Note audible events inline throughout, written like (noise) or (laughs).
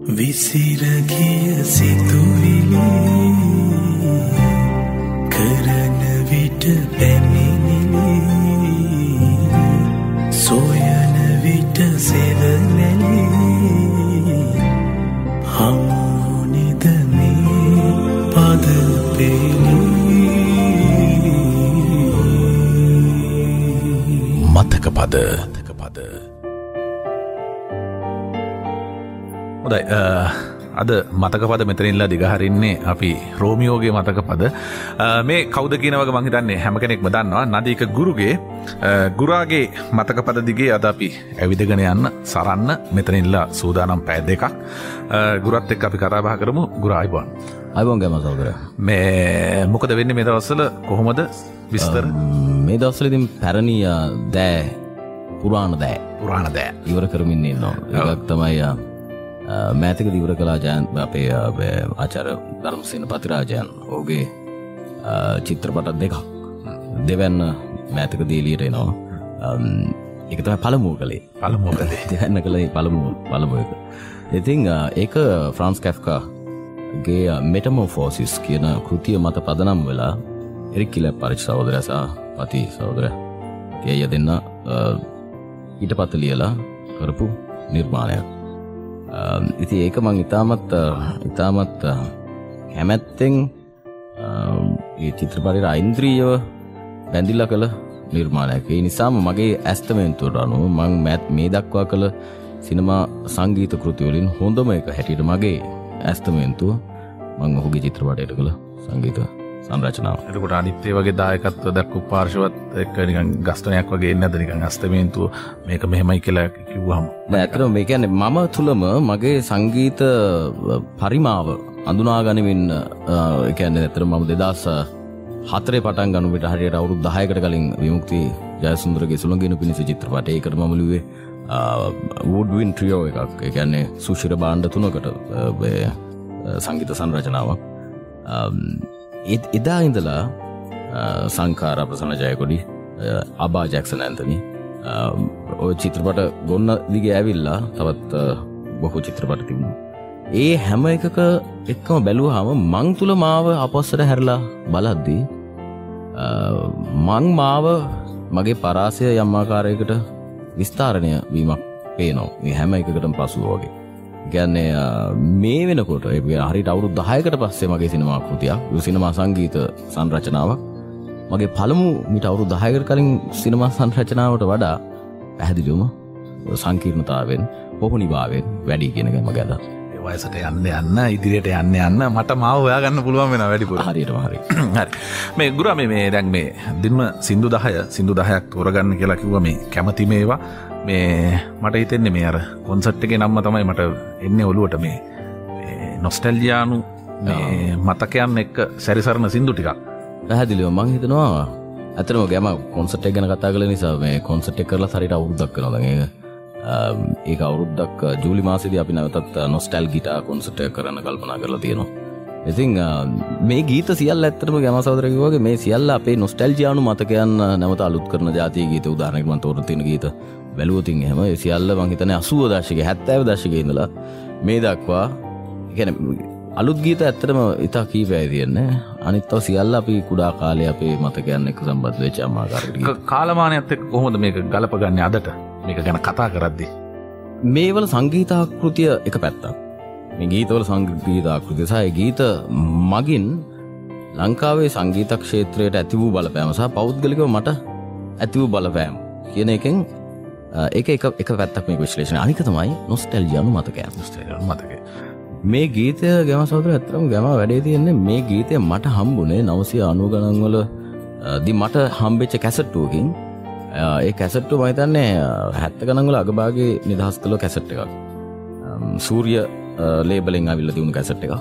විසිරගිය සිතුවිලි කරන විට පැමිණිලි සොයන විට සෙවනැලි හමුනිද මේ පද පෙලි මතක පද මතක පද හොදයි අද මතකපද මෙතනිල්ලා දිගහරින්නේ අපි රෝමියෝගේ මතකපද මේ කෞද කියනවක මහිතන්නේ හැම කෙනෙක් දන්නවා. නදීක ගුරුගේ ගුරාගේ මතකපද දිගේ අද අපි ඇවිදගෙන යන්න සරන්න මෙතනිල්ලා සූදානම් පෑ දෙකක් ගුරත් එක් අපි කතාබා කරමු. ගුරායිබන් අයිබොන්. ගැම සෞකර මේ මොකද වෙන්න මේ දවස්සල කොහොමද? විස්තර? මේ දවස්සලඉතින් පැරණිය දෑ පුරාණ දෑ. පුරාණ දෑ. ඉවර කරමින්නේ නවා එකක් තමයි මෑතක දිවර කලා ජයන් අපේ ආචර ධර්මසයන පතිරාජයන් ඕගේ චිත්‍රපටත් දෙකක් දෙවැන්න මෑතක දීලීට එනවා එක තම පළමූ කළේ පළමෝ කළේ දෙවැන්න කළේ පළමු පළමු එක ඉතිං ඒක ෆ්‍රන්ස් කැෆ්කා ගේ මෙටමෝ ෆෝසිස් කියන කෘතිය මත පදනම් වෙලා එරික් කියල පරිච් සෞදරසා පති සෞදර එය දෙන්න ඊට පත්ත ලියලා කරපු නිර්මාණයක් Um, ඉති ඒක මං ඉතාමත් uh, ඉතාමත් uh, කැමැත්තෙන් um, ඒ චිත්‍රපටිට අයින්ද්‍රීයව බැඳිල්ල කළ නිර්මාණයක. නිසාම මගේ ඇස්තමෙන්තුවට අනුව මං මැත් මේ දක්වා කළ සිනමා සංගීත කෘතිවලින් හොඳම එක හැටියට මගේ ඇස්තමෙන්තුව මං ඔහුගේ චිත්‍රපටයට කළ සංගීත සංරචනාව. එතකොට අනිත්තේ වගේ දායකත්ව දක්කු පාර්ශවත් එක්ක නිකන් ගස්ටනයක් වගේ එන්නද නිකන් අස්තමේන්තුව මේක මෙහෙමයි කියලා කිව්වහම. ඇතර මේ කියන්නේ මම තුළම මගේ සංගීත පරිමාව අඳුනාගනිමින් එකන්න ඇතර මම දෙදස් හතරේ පටන් ගනුට හරියට අවුරුදු දහයකට කලින් විමුක්ති ජයසුන්දරගේ සුළගෙන පිණිසි චිත්‍රපට ඒකට මමලුවේ වඩවින් ට්‍රියෝ එකක්. එකන්නේ සුශිර බාණ්ඩ තුනකට සංගීත සංරචනාවක් ඒත් එදා ඉඳලා සංකාර ප්‍රසන ජයකොඩි අබා ජැක්සන ඇන්තනි ඔය චිත්‍රපට ගොන්න දිගේ ඇවිල්ලා තවත් බොහෝ චිත්‍රපට තිබුණු. ඒ හැම එකක එක්කම බැලූ හම මං තුළ මාව අපස්සට හැරලා බලද්දී මං මාව මගේ පරාසය යම්මාකාරයකට විස්ථාරණය වීමක් පේනෝ මේ හැම එකකටම පසුව වගේ. ගැන්නේ මේ වෙනකොට හරි අවුරු දහයකට පස්සේ මගේ සිනමා කෘතියක් සිනමා සංගීත සංරචනාවක්. මගේ පළමු මිට අවුරු දහයකට කලින් සිනමා සංරචනාවට වඩා පැහැදිලිවම සංකීර්ණතාවෙන් පොහොනිභාවෙන් වැඩි කියෙනගම ගැද වයසට යන්න යන්න ඉදිරියට යන්න යන්න මට මාව ඔයාගන්න පුළුවන් වෙන වැඩිපුර. හරියට හරි. හරි. මේ ගුර මේ මේ දැන් මේ දින්ම සිින්දු දහය සිින්දු දහයක් තෝරගන්න කියලා කිව්ව මේ කැමති මේවා. මේ මට හිතෙන්නේ මේ අර කොන්සට් එක නම්ම තමයි මට එන්න ඔලුවට මේ නොස්ටැල්ජයානු මතකයන් එක්ක සැරිසරණ සිින්දු ටිකක්. පැහැදිලිව මං හිතනවා ඇතනම ගැම කොන්සට ගැන කතා කල නිසා මේ කොන්සට් කරලා සරිට අවුද්දක් කනදගේ Um, ඒ අවුරුද්දක් uh, ජූලි මාසිද අපි නවතත් නොස්ටැල් ගිටා කොන්සටය කරන්න කල්පනා කරලා තියෙනවා. ඉතිං uh, මේ ගීත සියල් ඇත්තරම ගැම සෞදරකවගේ මේ සියල්ල අපේ නොස්ටැල්ජයානු මතකයන් uh, නැවත අලුත් කරන ජාතිය ගීත. උදානකම තෝරතින ගීත බැලුවතින් එහම. සියල්ල මංහිතන අසුව දශක හැත්තෑව දශක ඉඳලා මේ දක්වා ගැන අලුත් ගීත ඇත්තරම ඉතා කීපෑ තියන්නේ. අනිත්තව සියල්ල අපි කුඩා කාලය අපේ මතකයන්න එක සම්බත් වෙච අම්මාකාරට කාලමානයත් එක් කොහොමද මේක ගලපගන්න අදට? මේක ගැන කතා කරද්දි. මේවල සංගීතාකෘතිය එක පැත්තක්. මේ ගීතවල සංගීතාකෘති සහ ගීත මගින් ලංකාවේ සංගීත ක්ෂේත්‍රයට ඇති වූ බලපෑම සහ පෞද්ගලිකව මට ඇති වූ බලපෑම් කියන එකෙන් ඒක එක එක පැත්තක් මේ විශ්ලේෂණ අනික තමයි නොස්ටැල් යනු මතකය. මතක මේ ගීතය ගැම සෝදර ඇතරම් ගැම වැඩේ තියෙන්නේ මේ ගීතය මට හම්බුනේ නවසය අනු ගණන්වල දි මට හම්බෙච්ච කැසට්ටුවකින් ඒ කැසට්ටු මහිතන්නේ හැත්ත ගනංගල අගභාගේ නිදහස් කළ කැසට් එකක්. සූරිය ලේබලෙන් අවිල්ල තිවුණු කැසට් එක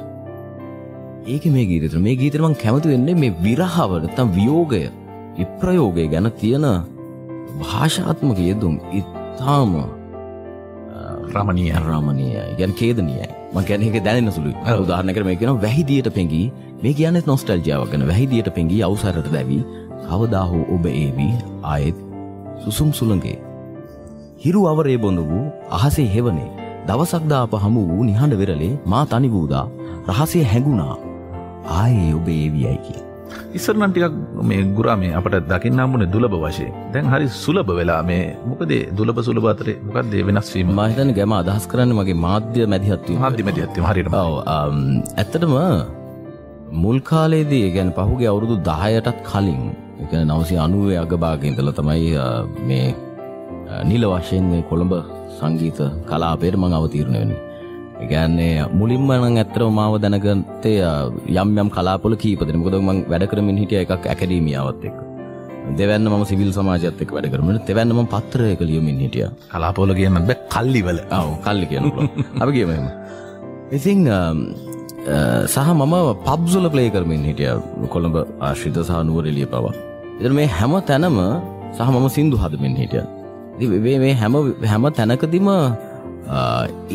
ඒක මේ ගීතර මේ ගීතරමන් කැමති වෙන්නේ මේ විරහාවට තම් වියෝගය විප්‍රයෝගය ගැන තියෙන භාෂාත්මක යෙදුම් ඉතාම රමණීය රාමණීය ගැන කේදනියයි. ම ගැනක දැනෙන සුළු උදාහරණ කර මේ කියෙන වැහිදියට පෙඟී. මේ කියන නොස්ටල්ජාව ගැන. වැහිදියට පෙඟී අවසරට දැවී. කවදාහෝ ඔබ ඒවී ආයෙත් සුසුම් සුළගේ හිරු අවරේ බොඳ වූ අහසේ හෙවනේ දවසක්දාප හමු වූ නිහඬ වෙරලේ මා තනි වූදා රහසේ හැඟුණා ආයේ ඔබ ඒවියයි කිය. ඉස්සරනම් ටිකක් මේ ගුරා මේ අපට දකින්න හම්බුනේ දුලබ වශයෙන්. දැන් හරි සුලභ වෙලා මේ මොකද දුලබ සුලභ අතරේ මොකක්ද ඒ වෙනස් වීම? මහිතන ගැම අදහස් කරන්න මගේ මාධ්‍ය මැදිහත්වීම මාධ්‍ය මැදිහත්වීම හරියට. ඔව් අම්, ඇත්තටම මුල් කාලේදී ගැන පහුගේ අවුරුදු දහයටත් කලින් එක නවසි අනුවේ අගභාග ඉඳල තමයි මේ නිල වශයෙන් කොළඹ සංගීත කලාපේට මං අවතීරණ වෙන්න. එකන්නේ මුලින්ම නං ඇත්තර මාව දැනගත්තේ යම් යම් කලාපොල කීපදෙන මොකද මං වැඩ කරමින් හිටිය එකක් ඇකඩීමියාවත් එක්ක. දෙවන්න ම සිවිල් සමාජත් එක් වැඩ කරමට තෙවන්නම පත්තරයක ලියමින් හිටිය. කලාපෝල කියන්න බැ කල්ලිවල. ඔව කල්ලි කියන අපි කියමම ඉතිං සහ මම පබ්සුල ප්ලේ කරමින් හිටිය. කොළඹ ආශ්‍රිත සහ නුවරලිය පවා එත මේ හැම තැනම සහ මම සින්දු හදමින් හිටිය. ඉතින් මේ හැම හැම තැනකදිම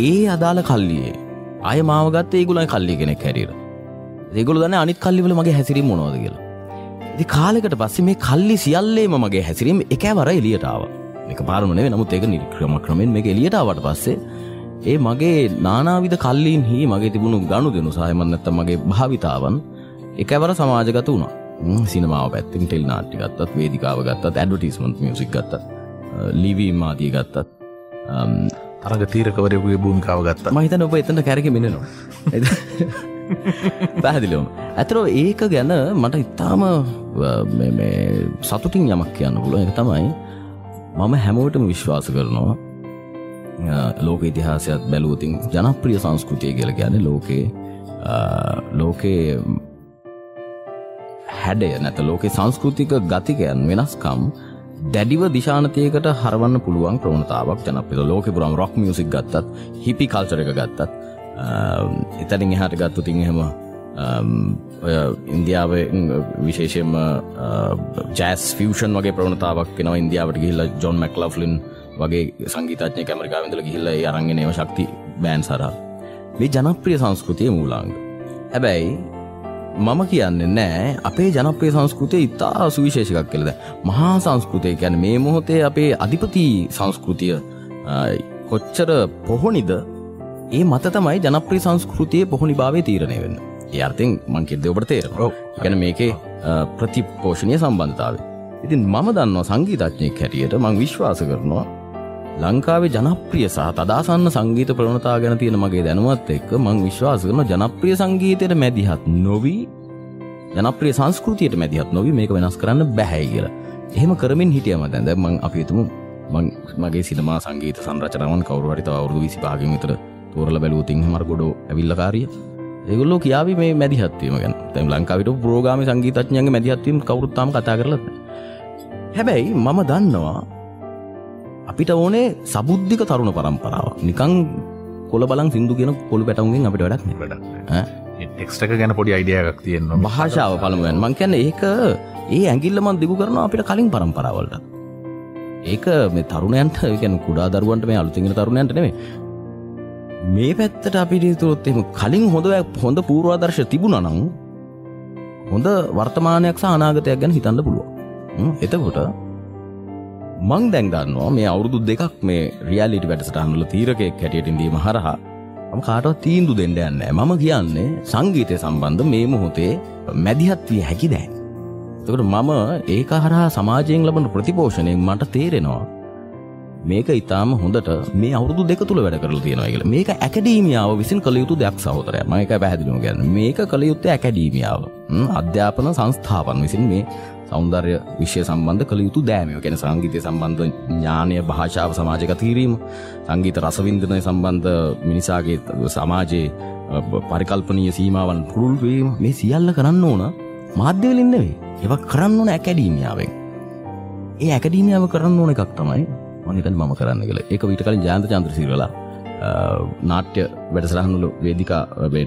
ඒ අදාළ කල්ලියේ අය මාවගත් ඒගුලයි කල්ලි කෙනෙක් හැරීර ඒගොල දන්න අනිත් කල්ලිවල මගේ හැසිරීම මොනෝද කියලා. ඉති කාලෙකට පස්සේ මේ කල්ලි සියල්ලේම මගේ හැසිරීම එකවර එලියටාව එක පාරමනේ නමුත් ඒක නික්‍රම ක්‍රමෙන් මේ එලියටාවට පස්සේ ඒ මගේ නානාවිධ කල්ලීන් හි මගේ තිබුණු ගණු දෙනු සහයමන්නත්ත මගේ භාවිතාවන් එකවර සමාජගත වුණා. සිනමාව පැත්තින් ටෙල් නාට්ටි ගත්තත් වේදිකාව ගත්තත් ඇඩටිස්මන්ට මියසික් ගත්තත් ලිවීම් ආදිය ගත්තත් තරග තීරකවරයකුගේ භූමිකාව ගත්ත. මහිතන ඔබ එතට කැරක මිනෙනවා. පැහැදිලවම. ඇතරෝ ඒක ගැන මට ඉතාම සතුටින් යමක් කියන්න පුල එක තමයි මම හැමෝටම විශ්වාස කරනවා ලෝක ඉතිහාසයක් බැලූතින් ජනප්‍රිය සංස්කෘතිය කියල ගැන ලෝකේ ලෝකේ හැඩය නැත. ලෝකේ සංස්කෘතික ගතිකයන් වෙනස්කම් දැඩිව දිශානතයකට හරවන්න පුළුවන් ප්‍රවණතාවක් ජනපිල ලෝක පුරම් රොක් මියසික් ගත්තත් හිපි කල්චර එක ගත්තත් එතනින් එහට ගත්තු තින් එහෙම ඔය ඉන්දියාව විශේෂයෙන්ම ජෑස් ෆියෂන් වගේ ප්‍රවණතාවක් කෙනව ඉන්දියාවට ගිහිල්ල ජොන් මැක්ලෆ්ලින් වගේ සංගීතඥය කැමරිකාවිඳල ගිහිල්ල අරගෙනව ශක්ති බෑන් සරහ මේ ජනප්‍රිය සංස්කෘතිය මූලාංග. හැබැයි මම කියන්නේ නෑ. අපේ ජනප්‍රේ සංස්කෘතිය ඉතා සුවිශේෂකක් කෙලද මහා සංස්කෘතිය ගැන මේ මොහොතේ අපේ අධිපති සංස්කෘතිය. කොච්චර පොහොනිද? ඒ මත තමයි ජනප්‍රී සංස්කෘතිය පොහොනි භාවය තීරණය වෙන්න. ඒ අර්ථෙන් මංකිද ඔබට තේර ගැන මේකේ ප්‍රතිපෝෂණය සම්බන්ධතාව ඉතින් මම දන්නවා සංගීතඥයෙක් හැටියට මං විශ්වාස කරනවා ලංකාවේ ජනප්‍රිය සහ තදාසන්න සංගීත ප්‍රවණතා ගැන තියෙන මගේ දැනුවත් එක්ක මං විශ්වාස කරන ජනප්‍රිය සංගීතයට මැදිහත් නොවී ජනප්‍රිය සංස්කෘතියට මැදිහත් නොවී මේක වෙනස් කරන්න බැහැයි කියලා. එහෙම කරමින් හිටියම දැන් දැන් මං අපි හිතමු මං මගේ සිනමා සංගීත සංරචනාවන් කවුරු හරි තව අවුරුදු 25කින් විතර තෝරලා බැලුවොත් ඉතින් මර ගොඩෝ ඇවිල්ලා කාරිය. ඒගොල්ලෝ කියාවි මේ මැදිහත් වීම ගැන. දැන් ලංකාවට ප්‍රෝග්‍රාමේ සංගීතඥයන්ගේ මැදිහත් වීම කවුරුත් තාම කතා කරලා නැහැ. හැබැයි මම දන්නවා අපිට ඕනේ සබුද්ධික තරුණ පරම්පරාව. නිකං කොල බලන් සිදු කියෙන කොළු පැටවුගෙන් අපිට වැඩක් ටෙක්ස්ටක ගැන පොඩි අයිඩියයක් තියෙන භාෂාව පළමුුවෙන් මං කියන්න ඒක ඒ ඇගිල්ලමන් දිගු කරන අපිට කලින් පරම්පරාවලට. ඒක මේ තරුණයන්ට ගැන කුඩා දරුවන්ට මේ අලුතිගෙන තරුණයන්ට නෙවේ මේ පැත්තට අපිට තුරොත්තෙම කලින් හොඳ හොඳ පූර්වාදර්ශ තිබුණ නං හොඳ වර්තමානයක් සානාගතයක් ගැන හිතන්න පුළුව එතකොට මං දැන්ගන්නවා මේ අවුරුදු දෙකක් මේ රියලිට වැඩසටහනුල තීරකෙක් හැටියටින්දීම හරහා ම කාටවත් තීන්දු දෙන්න යන්නෑ මම කියන්නේ සංගීතය සම්බන්ධ මේ මොහොතේ මැදිහත් විය හැකි දෑ. තකට මම ඒක හරහා සමාජයෙන් ලබන ප්‍රතිපෝෂණයෙන් මට තේරෙනවා මේක ඉතාම හොඳට මේ අවුදු දෙක තුළ වැඩ කරල තියෙනවා කියල. මේක ඇකඩීමියාව විසින් කළ යුතු දෙයක් සහෝතරය මයක පැහදිලිම ගැන මේක කළ යුත්තේ ඇකඩීමියාව. අධ්‍යාපන සංස්ථාපන් විසින් මේ සෞන්දර්ය විශ්ය සම්බන්ධ කළ යුතු දෑමය ගැන සංගීතය සම්බන්ධ ඥානය භාෂාව සමාජක තීරීම සංගීත රසවින්දනය සම්බන්ධ මිනිසාගේ සමාජයේ පරිකල්පනීය සීමාවන් පුරුල්වීම මේ සියල්ල කරන්න ඕන මාධ්‍යවලින්නෙවේ ඒව කරන්න ඕන ඇකඩීමියාවෙන්. ඒ ඇකඩීමියාව කරන්න ඕන එකක් තමයි මනිතන් මම කරන්න කළ ඒක විට කලින් ජාන්ත චන්ද්‍රසිරලා නාට්‍ය වැඩසරහනුල වේදිකා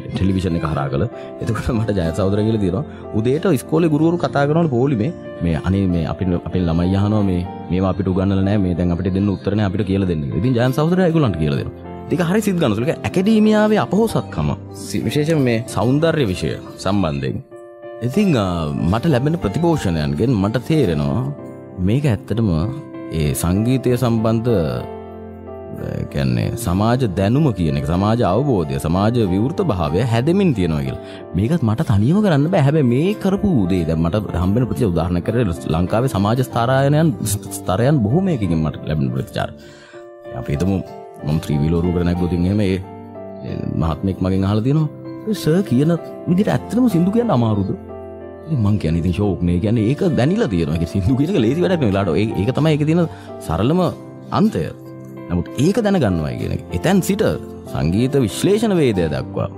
ටෙලිවිෂණ එක හරා කළ එතකට මට ජය සෞදර කියල තිනවා උදේට ස්කෝල ගුරුවරු කතා කරන පෝලිමේ මේ අනේ මේ අපි අපේ ළමයි යහනෝ මේ මේ අපිට ගන්න නෑ මේ දැන් අපිට දෙන්න උත්තරන අපිට කියල දෙන්න ඉතින් ජයන් සෞදර ගුලන්ට කියලද තික හරි සිත් ගනතුලක ඇකඩීමියාවේ අපහෝසත්කම විශේෂ මේ සෞන්දර්ය විෂය සම්බන්ධයෙන් ඉතිං මට ලැබෙන ප්‍රතිපෝෂණයන්ගෙන් මට තේරෙනවා මේක ඇත්තටම ඒ සංගීතය සම්බන්ධ කැන්නේ සමාජ දැනුම කියන එක සමාජ අවබෝධය සමාජ විවෘත භාවය හැදමින් තියෙනවාගල් මේකත් මට තනියම කරන්න බෑ. හැබ මේ කරපු දේ ද මට හම්බෙන ප්‍රති උදාහරණ කර ලංකාවේ සමාජ ස්ථාරායනයන් ස්තරයන් බොහොමයකින් මට ලැබෙන ප්‍රතිචාර. අපිතම මම් ත්‍රීවිලෝරු කරනැක් ගොතින්හෙම ඒ මහත්මෙක් මගෙන් අහල තිනවා ස කියන විදිට ඇත්තනම සිින්දු කියන්න අමාරුද? මං කියන ඉතින් ශෝක්නය ගැන ඒක දැනිලා තියෙනක සිදු කියන ලේසි වැඩ ලාට ඒක තමයි එක තින සරලම අන්තය. නමුත් ඒක දැනගන්නවා කියන එතැන් සිට සංගීත විශ්ලේෂණ වේදය දක්වා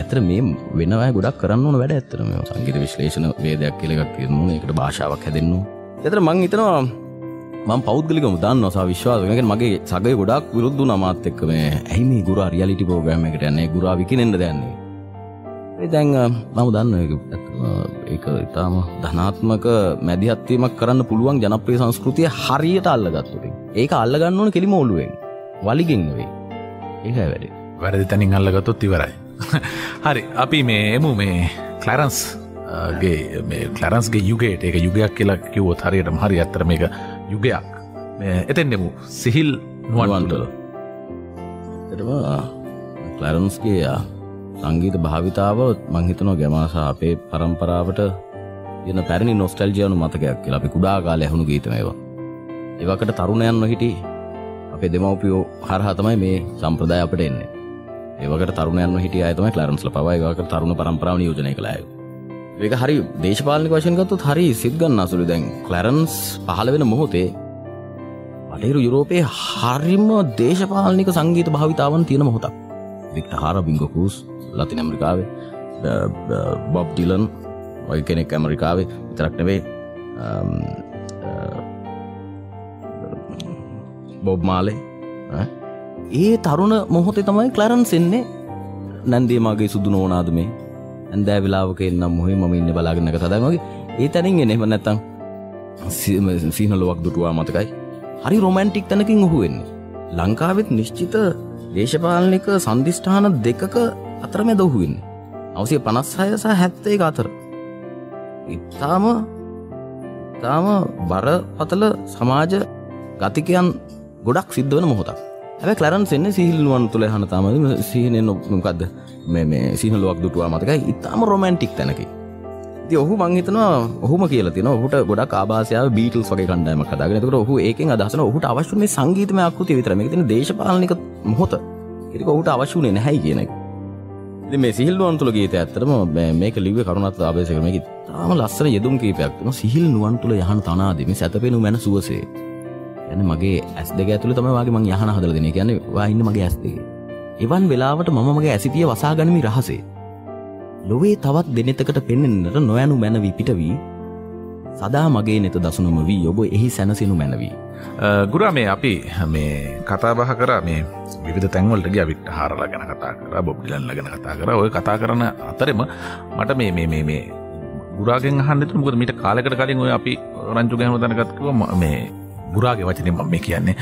ඇතර මේ වෙනවා ගොඩක් කරන්න ඕන වැඩ ඇතරම සංගීත විශ්ලේෂණ වේදයක් කියලෙක් තිරන්න එකට භාෂාවක් හැදෙන්න්න එතර මං හිතනවා මං පෞද්ගලික මුදන්න නොසා විශ්වාසක මගේ සගය ගොඩක් විරුද්ධ නමාත් එක්ක මේ ඇයි මේ ගුරා රියලිටි පෝග්‍රම එකට යන්නේ? ගුරා විකිනෙන්ට දැන්නේ දැන් මම දන්න ඒක ඉතාම ධනාත්මක මැදිහත්වීමක් කරන්න පුළුවන් ජනප්‍රේ සංස්කෘතිය හරියට අල්ලගත්තුටින් ඒක අල්ලගන්න ඕන කෙලිම ඔලුවෙන් වලිගෙන්වේ ඒක වැඩේ. වැරදි තැනින් අල්ලගතොත් ඉවරයි. (laughs) හරි අපි මේ එමු මේ කලරන්ස් ගේ කලරන්ස්ගේ යුගේට එක යුගයක් කියලා කිව්වොත් හරියටම හරි ඇත්තර මේක යුගයක්. එතෙන් දෙමු සිහිල් නුවන්වන්ටල කලරන්ස්ගේ සංගීත භාවිතාව මංහිතනෝ ගැමාසා අපේ පරම්පරාවට යන පැරණි නොස්ටල්ජයනු මතකයක් කියලා අපි කුඩා කාල ඇහුණු ගීතමේවා. ඒවකට තරුණයන් නොහිටි අපේ දෙමවපියෝ හරහතමයි මේ සම්ප්‍රදාය අපට එන්නේ. ඒවකට තරුණයන් හිටිය අයතම ලරන්ස්ල පවයිවාකට තරුණ පරම්පරාව යෝජනය කලාය. ඒක හරි දේශපාලනි වශයගත්තුත් හරි සිද්ගන්න අසුළු දැන් කලරන්ස් පහළ වෙන මොහොතේ අටේරු යුරෝපයේ හරිම දේශපාලනික සංගීත භාවිතාවන් තියෙන මොහොතක් වික්ට හාර බිංගකුස් ලතින ඇමරිකාවේ බොබ් ඩිලන් ඔය කෙනෙක් ඇමරිකාවේ විතරක් නෙවේ බොබ් මාලේ ඒ තරුණ මොහොතේ තමයි කලරන්ස් එන්නේ. නැන්දේ මගේ සුදු නෝනාද මේ? ඇන්දෑ වෙලාවක එන්නම් මොහේ ම ඉන්න බලාගන්නක තදමගේ ඒ තැනින් එනෙම නැත්තං සීනලොවක් දුටුවා මතකයි. හරි රොමන්ටික් තැනකින් ඔහු වෙන්නේ ලංකාවෙත් නිශ්චිත දේශපාලනික සන්ධිෂ්ඨාන දෙකක අතරම දොහුවෙන් අවසිය පනස්හය සහ හැත්තේ අතර. ඉතාම තාම බර පතල සමාජ ගතිකයන් ගොඩක් සිද්ධ වන මොහොතක්. ඇැ කලරන් එන්න සිහිල්ුවන් තුළ හන තම සිහින නොකක්ද මේ සිහලුවක් දුටුවා මතකයි. ඉතාම රොමන්ටික් තැනකි. ති ඔහු මංහිතනවා ඔහුම කියල තින ඔහුට ගොඩක් ආබාසයාව බීටල් වගේ කණ්ඩෑම කදාගෙනතුර ඔහු ඒකෙන් අදසන ඔහුට අවශ්‍ය මේ සංගීතම අකුති විතරම තින දේශපාලනික මොහොත. එරික ඔහුට අවශ්‍යනේ නැහැයි කියනෙක් මේ සිහිල්ුවන් තුළ ගීත ඇත්තරම මේක ලිව කරුණත් ආබේසකරම තාම ලස්සන යෙදුම් කීපයක්ම සිහිල් නුවන් තුළ යහන තනාදම සැතපෙනු මැන සුවසේ. ඇන මගේ ඇස් දෙක ඇතුළ තමයිගේ මං යහන හදල දෙන කියන වාඉන්න මගේ ඇස්දේ එවන් වෙලාවට මමගේ ඇසිතිය වසා ගනමි රහසේ. ලොවේ තවත් දෙනෙතකට පෙන්නෙන්නට නොයනු මැනවී පිටවී සදා මගේ නෙත දසුනම වී ඔබ එහි සැනසිනු මැනවී. ගුරා මේ අපි මේ කතාබහ කර මේ විධ තැන්වලට ගිය විට හාරලා ගැන කතා කර බොබ්ිලල්ල ගැන කතා කර. ඔය කතා කරන අතරෙම මට මේ මේ මේ මේ ගුරාගෙන් හන්ඩතු මුකද මිට කාලකට කලින් ඔය අපි රංචු ගැහනු තනකත්කව මේ ගුරාගේ වචන මම මේ කියන්නේ.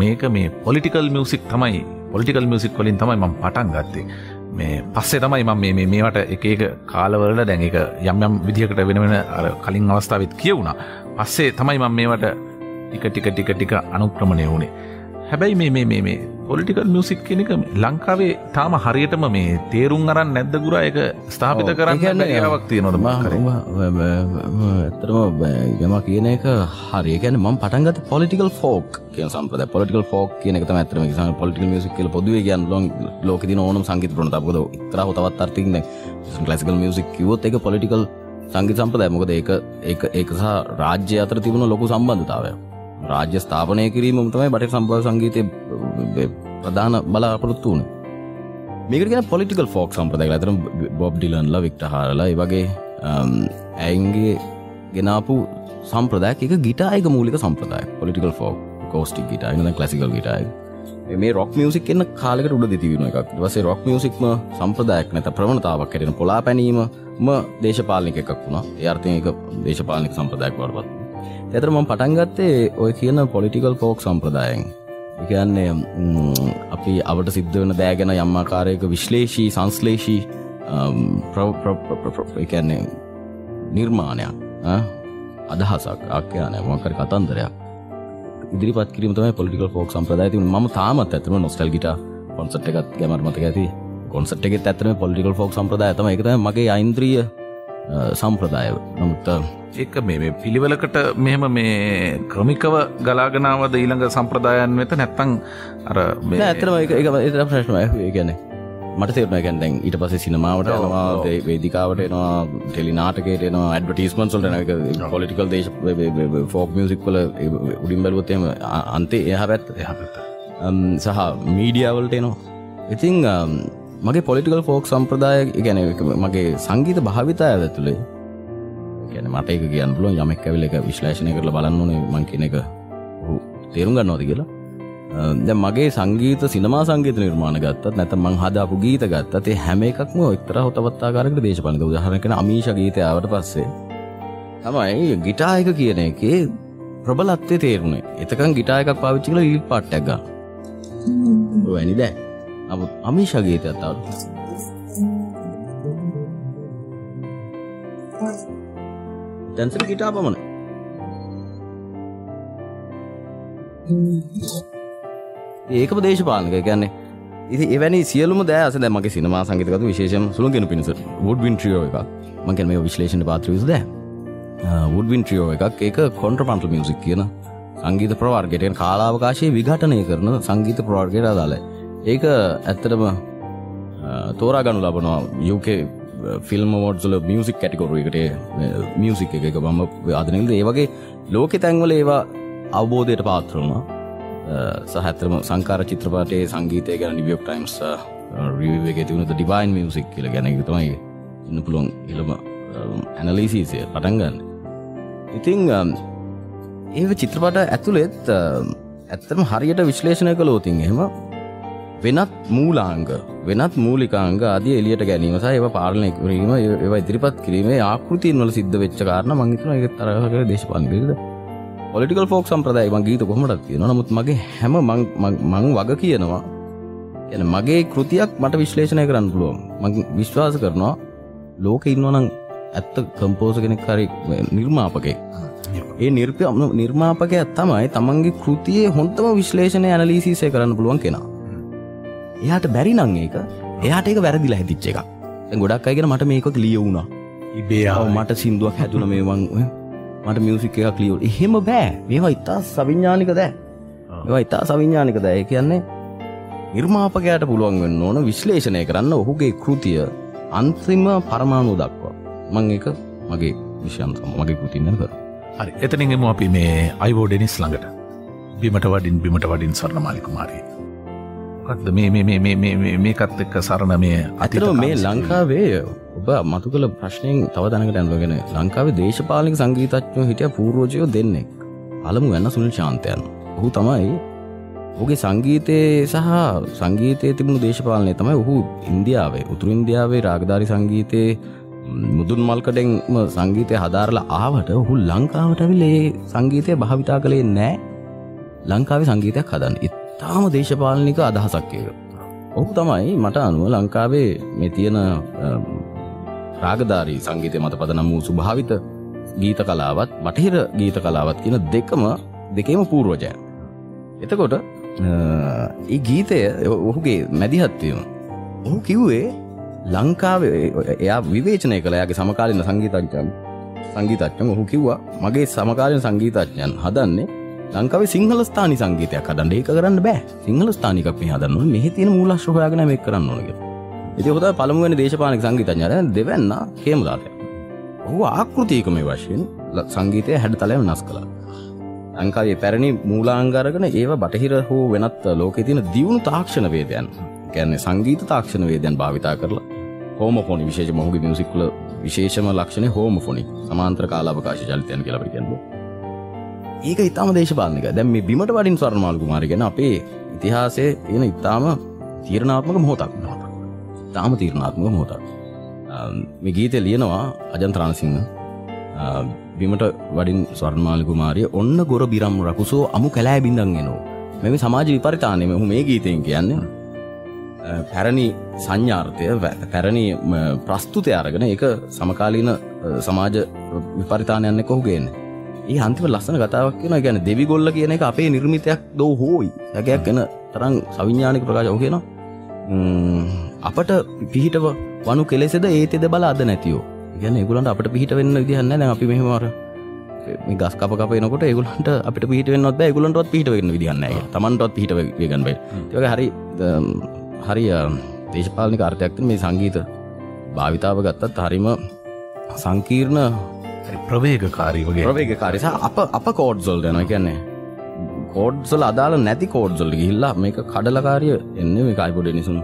මේක මේ පොලිටිකල් මියසික් තමයි පොලිටිකල් මියසික් වලින් තමයි මම පටන් ගත්තේ. මේ පස්සේ තමයි මම මේ මේවට එක එක කාලවලට දැන් එක යම් යම් විදිහකට වෙන වෙන අර කලින් අවස්ථාවත් කියවුණා පස්සේ තමයි මම මේවට ටික ටික ටික ටික අනුක්‍රමණය වුණේ. හැබැයි මේ මේ මේ මේ පොලිටිකල් මියසික් කෙනෙක ලංකාවේ තාම හරියටම මේ තේරුම් අරන් නැද්ද ගුරා? එක ස්ථාපිත කරන්න ඒවක් තියෙනොට ඇතරම යම කියන එක හරියකැන ම පටන්ගත පොලිටිකල් ෆෝක් කිය සම්පද පොලිටිකල් ෆෝක් කියන එක ඇතරම ස පොලිටිකල් මියසික් කියල පොදුව කියන් ලොන් ලෝක න ඕනම් සංගීත ප්‍රන තබද ඉතර හොතවත් අර්තින ලසිකල් මියසික් කිවොත් එක පොලිටිකල් සංගි සම්පදය මොකද ඒක ඒක ඒක සහ රාජ්‍ය අතර තිබුණ ලොකු සම්බන්ධතාවය රාජ්‍ය ස්ථාපනය කිරීම තමයි බට සම්පව සංගීතය ප්‍රධාන බලාපොරොත්තු වන මේකගෙන පොලිටිකල් ෆෝක් සම්ප්‍රදාය අතර බොබ් ඩිලන්ල වික්ට හාරලා වගේ um, ඇයින්ගේ ගෙනාපු සම්ප්‍රදායක්. එක ගිටායක මූලික සම්ප්‍රදාය පොලිටිකල් ෆෝක් කෝස්ටික් ගිටායන කලසිකල් ගිටාය මේ රොක් මියසික් එන්න කාලෙකට උඩ දෙතිවීම එකක්. වසේ රොක් මියසික්ම සම්ප්‍රදායක් නැත ප්‍රවණතාවක් කරෙන පොලා පැනීම ම දේශපාලනික එකක් වුණා. ඒ අර්ථය එක දේශපාලනික සම්ප්‍රදායක් වරපත් ඇතර මම පටන්ගත්තේ ඔය කියන පොලිටිකල් ෆෝක් සම්ප්‍රදායෙන්. එකන්නේ අපි අවට සිද්ධ වන දෑගෙන යම්මාකාරයක විශ්ලේෂී සංස්ලේෂී එකන්නේ නිර්මාණයක් අදහසක් ආක්‍යයානය මොකර කතන්දරයක්. ඉදිරිපත් කිරීම තමයි පොලිටිකල් ෆෝක් සම්ප්‍රදාය තිබුණේ. මම තාමත් ඇත්තම නොස්ටල් ගිටා කොන්සර්ට් එකක් ගැමර මතක ඇති කොන්සර්ට් එකෙත් ඇත්තම පොලිටිකල් ෆෝක් සම්ප්‍රදාය තමයි. ඒක තමයි මගේ අයින්ද්‍රිය සම්ප්‍රදායව. නමුත් ඒක මේ පිළිවෙලකට මෙහෙම මේ ක්‍රමිකව ගලාගෙනාවද ඊළඟ සම්ප්‍රදායන් වෙත? නැත්තං අර මේ- නෑ, ඇත්තටම ඒක ඒක ඒක ප්‍රශ්නයක් ඒ කියන්නේ මට තේරුණා කියන්නේ දැන් ඊට පස්සේ සිනමාවට යනවා වේ- වේදිකාවට එනවා ටෙලි නාටකයට එනවා ඇඩ්වර්ටයිස්මන්ට්ස් වලට එනවා. ඒක පොලිටිකල් දේශ ෆෝක් මියුසික් වල ඒ උඩින් බැලුවොත් එහෙම අ- අන්තේ එහා පැත්ත. එහා සහ මීඩියවල්ට එනවා. ඉතිං මගේ පොලිටිකල් ෆෝක් සම්ප්‍රදාය ගැන මගේ සංගීත භාවිතාය ඇතුළේ ගැන මට එක කියන්න පුලුවන් යමෙක් ඇවිල එක විශ්ලේෂණය කරලා බලන්න ඕනේ මං කියන එක තේරුම් ගන්නවද කියලා. දැ මගේ සංගීත සිනමා සංගීත නිර්මාණ ගත්තත් නැත මං හදාපු ගීත ගත්තත් ඒ හැම එකක්ම එක්තර හොතවත්තාකාරක දේශපලක උදාහරණකන අමීශ ගීතයාවට පස්සේ තමයි ගිටායක කියන එකේ ප්‍රබලත්වය තේරුණේ. එතකන් ගිටායකක් පාවිච්චි කළ ඉල් පාට්ටක් ගන්න. වැනි දෑ නමුත් අමීශ ගීතයක් තවට තැන්සට ගිටා පමණ. ඒකම දේශපාලනක. කියන්නේ ඉති එවැනි සියලුම දෑස දැ මගේ සිනමා සංගතකතු විශේෂම සුළගෙන පිණිස ුඩ්වින් ්‍රියෝ එකක්. මකැන මේ විශ්ලේෂණ පාත්‍රවිස් දෑ වුඩ්වින් ට්‍රියෝ එකක්. ඒක කොන්ට්‍රපන්ටල් මියසික් කියන සංගීත ප්‍රවර්ගටයෙන් කාලාවකාශයේ විඝටනය කරන සංගීත ප්‍රවර්ගයට අදාල ඒක ඇත්තටම තෝරා ගනු ලබනවා යුකේ ෆිල්ම් මෝඩ්සල මියසික් කැටිකොරුවකට මියසික් එක බම අදනල්ද ඒවගේ ලෝකෙ තැන්වල ඒවා අවබෝධයට පාත්‍රනවා සහතරම සංකාර චිත්‍රපාටේ සංගීතය ගැන නිවියෝක් ටයිම්ස් රිවගේ තිවුණත ඩිවයින් මියසික් කියල ගැන තමයි ඉන්න පුළුවන් ඉළම ඇනලීසිසය පටන්ගන්න ඉතිං ඒ චිත්‍රපට ඇතුළෙත් ඇත්තම හරියට විශ්ලේෂණය කළෝතින් එහෙම වෙනත් මූලාංග වෙනත් මූලිකාංග අද එලියට ගැනීම සහ ඒව පාලනය කිරීම ඒවා ඉදිරිපත් කිරීමේ ආකෘතින් වල සිද්ධ වෙච්ච කාරණ මං හිතනවා ඒක තරහක දේශපාලන බිරිද පොලිටිකල් ෆෝක් සම්ප්‍රදාය මං ගීත කොහොමදත් කියනවා. නමුත් මගේ හැම මං මං වග කියනවා. එන මගේ කෘතියක් මට විශ්ලේෂණය කරන්න පුළුවන්. මං විශ්වාස කරනවා ලෝක ඉන්නවනම් ඇත්ත කම්පෝස කෙනෙක් හරි නිර්මාපකෙක්. ඒ නිර්පය නිර්මාපකයක් තමයි තමන්ගේ කෘතියේ හොන්තම විශ්ලේෂණය ඇනලීසිසය කරන්න පුළුවන් කෙනා එයාට බැරි නං ඒක. එයාට ඒක වැරදිලා හැතිච්ච එක ගොඩක් අයගෙන මට මේක ලිය වුණා. ඉබේ මට සින්දුවක් හැදුන මේ වන් මට මියසික් එකක් ලියව එහෙම බෑ. මේවා ඉතා සවිඥානික දෑ. ඒවා ඉතා සවිඥානික දෑ. කියන්නේ නිර්මාපකයට පුළුවන් වෙන්න ඕන විශ්ලේෂණය කරන්න ඔහුගේ කෘතිය අන්තිම පරමාණු දක්වා. මං එක මගේ විෂයන් මගේ කෘතින්න කර හරි. එතනින්ගෙම අපි මේ අයිවෝ ඩෙනිස් ළඟට. බිමට වඩින් බිමට වඩින් සරණ මාලිකුමාරී මොකක්ද මේ මේ මේ මේකත් එක්ක සරණ මේ අතිර අතිර මේ ලංකාවේ ඔබ මතු කළ ප්‍රශ්නයෙන් තව දැනකට ඇන්ලගෙන ලංකාවේ දේශපාලික සංගීතඥෝ හිටිය පූර්ෝජයෝ දෙන්නෙක්. අලමු වෙන්න සුනිල් ශාන්තයන්. ඔහු තමයි ඔහුගේ සංගීතය සහ සංගීතය තිබුණු දේශපාලනය තමයි ඔහු ඉන්දියාවේ උතුර ඉන්දියාවේ රාගධාරි සංගීතයේ මුදුන් මල්කටෙන්ම සංගීතය හදාරලා ආවට ඔහු ලංකාවට ඇවිලේ සංගීතය භාවිතා කළේ නෑ ලංකාවේ සංගීතයක් හදන්න ඉතාම දේශපාලනික අදහසක් ඒක. ඔහු තමයි මට අනුව ලංකාවේ මේ තියෙන රාගධාරී සංගීතය මත පදනම් වූ සුභාවිත ගීත කලාවත් බටහිර ගීත කලාවත් කියන දෙකම දෙකේම පූර්වජය එතකොට ඒ ගීතය ඔහුගේ මැදිහත්වීම. ඔහු කිව්වේ ලංකාවේ එයා විවේචනය කළ යාගේ සමකාලීන සංගීතඥයන් සංගීතඥයන් ඔහු කිව්වා මගේ සමකාලීන සංගීතඥයන් හදන්නේ ලංකාවේ සිංහල ස්ථානි සංගීතයක් හදන්න ඒක කරන්න බෑ සිංහල ස්ථානිකක් මේ හදන්න ඕනේ මෙහි තියෙන මූලාශ්‍ර හොයාගෙන මේක කරන්න ඕනේ කියලා. ඉතින් හොදා පළමුවෙනි දේශපාලනික සංගීතඥයා දෙවැන්න හේමදාතය. ඔහු ආකෘතියක මේ වශයෙන් සංගීතය හැඩතලය වෙනස් කළා. ලංකාවේ පැරණි මූලාංගරගෙන ඒව බටහිර හෝ වෙනත් ලෝකෙ තියෙන දියුණු තාක්ෂණ වේදයන් කියන්නේ සංගීත තාක්ෂණ වේදයන් භාවිතා කරලා හෝමෆෝනි විශේෂ මොහුගේ මියුසික් වල විශේෂම ලක්ෂණය හෝමෆෝනි සමාන්තර කාලාවකාශ චලිතයන් කියලා අපිට කියනවා. ඒක ඉතාම දේශපාලනික දැන් මේ බිමට වඩින් ස්වර්ණමාල කුමාරි ගැන අපේ ඉතිහාසයේ තියෙන ඉතාම තීරණාත්මක මොහොතක්. තාම තීරණාත්මක මොහොතක්. මේ ගීතය ලියනවා අජන්ත්‍රාණසිංහ බිමට වඩින් ස්වර්ණමාල කුමාරිය ඔන්න ගොර බිරම් රකුසෝ අමු කැලෑ බිඳන් එනවා මෙම සමාජ විපරිතානයම හු මේ ගීතයෙන් කියන්නේ. පැරණි සංඥාර්ථය පැරණි ප්‍රස්තුතය අරගෙන එක සමකාලීන සමාජ විපරිතානයන්න කොහුගේන්නේ ඒ අන්තිම ලස්සන කතාවක් කියන ගැන දෙවි ගොල්ල කියන එක අපේ නිර්මිතයක් දෝ හෝයි. හැකයක් ගැන තරම් සවිඤ්ඥානික ප්‍රකාශ ඕ කියන අපට පිහිටව වනු කෙලෙසෙද ඒතෙද බල අද නැතියෝ? ගැන ගුලන්ට අපට පිහිට වෙන්න විදිහන්න න අපි මෙහමර ගස් කප කපනකොට ඒගුලන්ට අපට පිහිට වෙන්නත් ගුලන්ටත් පිහිට වෙන්න විදිහන්න තමන්ටත් පිහිට ගන්බයි ඒක හරි හරි දේශපාලනික අර්ථයක්ත මේ සංගීත භාවිතාව ගත්තත් හරිම සංකීර්ණ ප්‍රවේගකාරී වගේ. ප්‍රවේග කාරිසා අප අප කෝඩ්සොල් ගැන කියන්නේ කෝඩ්සල් අදාල නැති කෝඩ්සොල් ගිහිල්ලා මේක කඩලකාරිය එන්න මේ අයිබොඩ නිසුන්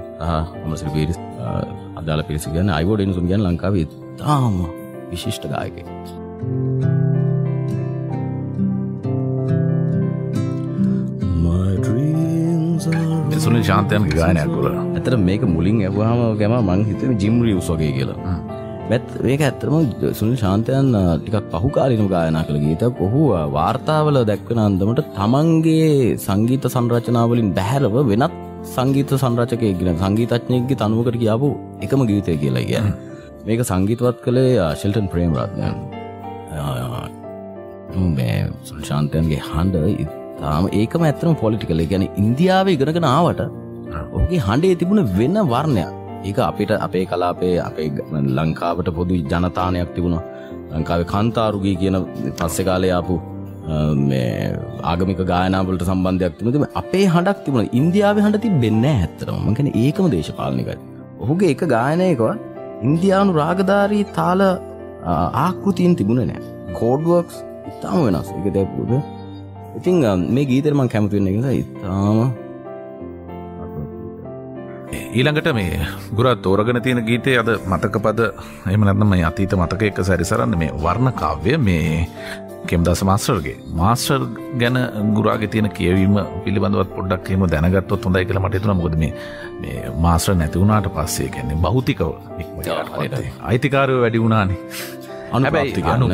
අමසිර පිරිස් අදාල පිරිසි ගැන අයිබෝඩ නිසුන් ගැන ලංකාව තාම විශිෂ්ට ගායක සුනිල් ශාන්තයන් ගායනයක් කොල ඇතර මේක මුලින් ඇවහම ගැම මං හිතන ජිම්රිය උසගේ කියලා මැත් ඒක ඇත්තරම සුනිල් ශාන්තයන් ටිකක් පහුකාලිනු ගායනා කළ ගීත ඔහු වාර්තාවල දැක්වෙන අන්දමට තමන්ගේ සංගීත සංරචනාවලින් බැහැරව වෙනත් සංගීත සංරචකය ගෙන සංගීතඥයක්ගේ තනුවකට කියාපු එකම ගීතය කියලා කිය මේක සංගීතවත් කළේ ශිල්ටන් ප්‍රේම් රත්නයන් සුල්ශාන්තයන්ගේ හඬ ඉතාම ඒකම ඇත්තම පොලිටිකල ගැන ඉන්දියාව ඉගෙනගෙන ආවට ඔහුගේ හඬේ තිබුණ වෙන වර්ණයක් ඒක අපිට අපේ කලාපේ අපේ ලංකාවට පොදු ජනතානයක් තිබුණ. ලංකාවේ කන්තාරුගී කියන පස්සෙ කාලයාපු මේ ආගමික ගායනාවලට සම්බන්ධයක් තිබුණ. අපේ හඬක් තිබුණ. ඉන්දියාව හඬ තිබෙන්න ඇත්තරම මකන ඒකම දේශපාලනිකයි. ඔහුගේ එක ගායනයකවත් ඉන්දියානු රාගධාරී තාල ආකෘතියෙන් තිබුණ නෑ කෝඩ්වර්ක්ස් ඉතාම වෙනස්. එක දැපුද ඉතිං මේ ගීතරමන් කැමතිවෙන්න නිසා ඉතාම ඊළඟට මේ ගුරත් තෝරගෙන තියෙන ගීතය අද මතක පද? එම නැත්නම් මේ අතීත මතක එක සැරිසරන්න මේ වර්ණ කාව්‍ය මේ කෙම්දස මාස්ටර්ගේ. මාස්ටර් ගැන ගුරාගේ තියෙන කියවීම පිළිබඳවත් පොඩ්ඩක් එම දැනගත්තොත් හොඳයි කියලා මට හිතුණා. මොකද මේ මේ මාස්ටර් නැති වුණාට පස්සේ කියන්නේ භෞතිකව අයිතිකාරයෝ වැඩි වුණානේ. අනුප්‍රාප්තික අනු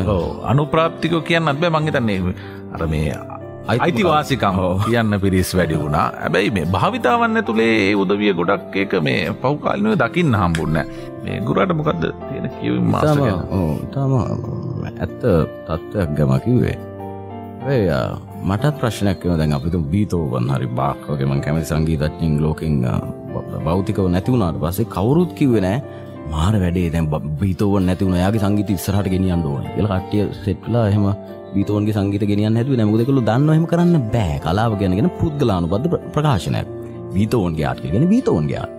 අනුප්‍රාප්තිකෝ කියන්නත් බෑ මං හිතන්නේ. අර මේ අයිතිවාසිකම් කියන්න පිරිස් වැඩි වුණා. ඇබැයි මේ භාවිතාවන්න තුළේ ඒ උදවිය ගොඩක් එක මේ පව්කාලිනය දකින්න හම්බුන්න මේ ගුරට මොකක්ද තියෙන කිවීම මාස තම ඇත්ත තත්ත්වයක් ගැම කිව්වේ. ඇය මට ප්‍රශ්නයක් දැන් අපිතු බීතෝවන් හරි බාක්වගේම කැමති සංගීතඥින් ලෝකින් බෞතිකව නැතිවුණට පස්සේ කවුරුත් කිව්වෙනෑ මාර වැඩේ දැන් බීතෝව නැතිවුණ යාගේ සංගීත ඉස්සරහට ගෙනියන්න ඕන. කියලා කට්ටිය සෙට්ලා එහෙම බීතෝන්ගේ සංගීත ගෙනියන්න හැදුවේ නැහැ මොකද ඒගොල්ලෝ දන්නවා එහෙම කරන්න බෑ. කලාව ගැන ගැන පුද්ගලානුබද්ධ ප්‍රකාශනයක්. බීතෝන්ගේ ආට් කියලා කියන්නේ බීතෝන්ගේ ආට්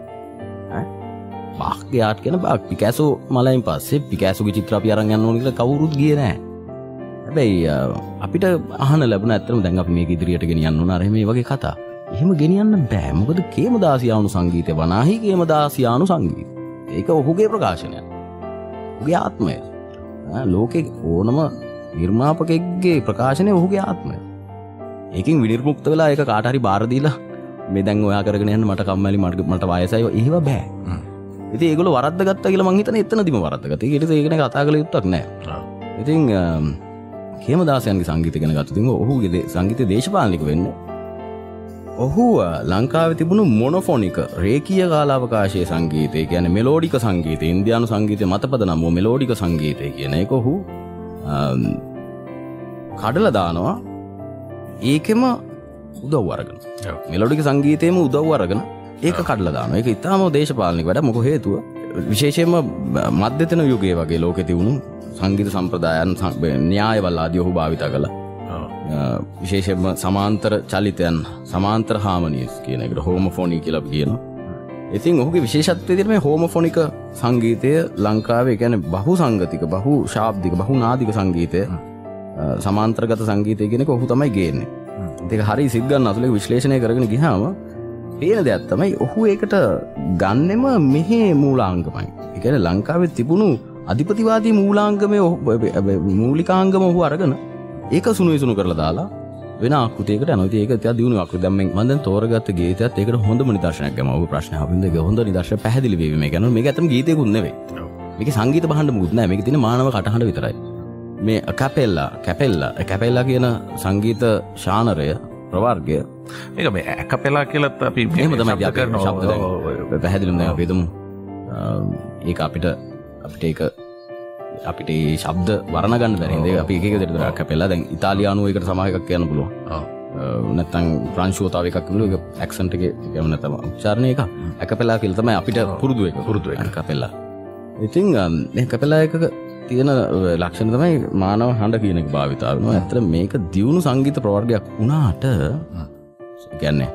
බාහ්ගේ ආට් කියන බාක්. පිකෑසෝ මලයින් පස්සේ පිකෑසුගේ චිත්‍ර අපි අරන් යන්න ඕන කියලා කවුරුත් ගියේ නැහැ හැබැයි අපිට අහන ලැබුණ ඇත්තම දැන් අපි මේක ඉදිරියට ගෙනියන්න ඕන. අර මේ වගේ කතා. එහෙම ගෙනියන්න බෑ. මොකද කේමදාසියානු සංගීතය වනාහි කේමදාසියානු සංගීත ඒක ඔහුගේ ප්‍රකාශනය. ඔගේ ආත්මය. ලෝකෙ ඕනම නිර්මාපකෙක්ගේ ප්‍රකාශනය ඔහුගේ ආත්මය. ඒකින් විනිර්මුක්ත වෙලා එක කාටහරි බාරදීලා මේ දැන් ඔයා කරගෙන යන්න මට කම්මැලි මට මට වයසයි ඒව බෑ. ඉති ඒගොල වරද ගත්ත කියලා මංහිතන එතනදිම වරදගත ඊට ඒකන කතා කළ යුත්තක් නෑ. ඉතින් කේම දාසයන්ගේ සංගීත ගෙන ගත්තිම ඔහුගේ සංගීත දේශපාලික වෙන්න ඔහු ලංකාව තිබුණු මොනොෆොනික රේකිය කාලාවකාශය සංගීතය කියන මෙලෝඩික සංගීත ඉන්දයානු සංගීතය මතපද නම්ම මෙලෝඩික සංගීතය කියන එක ඔහු කඩල දානවා. ඒකෙම උදව් අරගෙන. මෙලොඩික සංගීතයම උදව් අරගෙන ඒක කඩලදාන එක ඉතාම දේශපාලනි වැඩ මොක හේතුව? විශේෂයෙන්ම මධ්‍යතන යුගේ වගේ ලෝක තිවුණු සංගීත සම්ප්‍රදායන් න්‍යායවල් ආදී ඔහු භාවිත කළ විශේෂෙන්ම සමාන්තර චලිතයන් සමාන්තර හාමනිස් කියන එකට හෝම ෆෝනි කියලබ කියන ඉතින් ඔහුගේ විශේෂත්වය තිරම හෝම ෆොනික සංගීතය ලංකාවේ ගැන බහු සංගතික බහු ශාබ්දික බහු නාදික සංගීතය සමාන්ත්‍රගත සංගීතය කෙනෙක ඔහු තමයි ගේන්නේ. දෙක හරි සිද්ධන්න අතුළ විශ්ලේෂණය කරගෙන ගිහාම පේන දෙයක් තමයි ඔහු ඒකට ගන්නෙම මෙහේ මූලාංගමයි. එකන ලංකාවෙත් තිබුණු අධිපතිවාදී මූලාංගමය මූලිකාංගම ඔහු අරගෙන ඒක සුණු විසුණු කරලා දාලා වෙන ආකෘතියකට නොති ඒක තිය දියුණු අකෘ දැම මන්ද තෝරගත් ගේතත් ඒක හොඳ නිදර්ශනයක් ම ප්‍රශ්න හබිද හොඳ නිදර්ශ පැදිලි වීම ගැන. මේ ඇතම ගීතයකුන්නෙවේ මේක සංගීත බහන්ඩ මුත්න මේක තින මානව කටහට විතරයි. මේ කැපෙල්ලා කැපෙල්ලා කැපෙල්ලා කියන සංගීත ශානරය ප්‍රවර්ගය. ඒක මේ ඇක පෙලා කියලත් අපි මෙහම තම කරන ශබ්ද පැහැදිලුම් බෙදමු ඒ අපිට අපිට ඒක අපිට ශබ්ද වරණගන්න දැරේ අපි එක දෙර කැපෙල්ලා දැන් ඉතාලියානුව එකට සමහකක් කියන්න පුළුව නැතන් ප්‍රංශෝතාව එකක් ල ඇක්සන්ට එක ගමන තම චාරණය එක. ඇක පෙලා කිල්තම අපිට පුරුදුව එක. පුරුදුව එක. කපෙල්ලා ඉතිං කැපෙලා එක තියෙන ලක්ෂණ තමයි මානව හඬ කියනෙක් භාවිතාවන ඇතර මේක දියුණු සංගීත ප්‍රවර්ගයක් වුණාට ගැන්නේ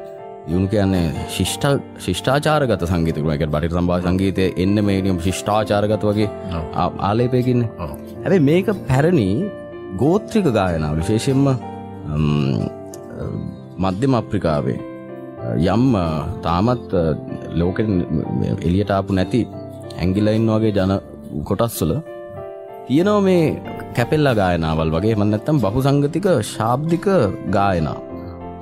දියුණු කියන්නේ ශිෂ්ට ශිෂ්ඨාචාරගත සංගීතකම එක බටි සම්බා සංගීතය එන්න මේනියම් ශිෂ්ඨාචාරගත වගේ ආලේපයකින්න හැබයි මේක පැරණි ගෝත්‍රික ගායනාව විශේෂෙන්ම මධ්‍යම අප්‍රිකාවේ යම් තාමත් ලෝක එලියටාපු නැති ඇංගිලයින් වගේ ජන කොටස්වල තියෙනව මේ කැපෙල්ලා ගායනාවල් වගේ. මන්නත්තම් බහු සංගතික ශාබ්දික ගායනා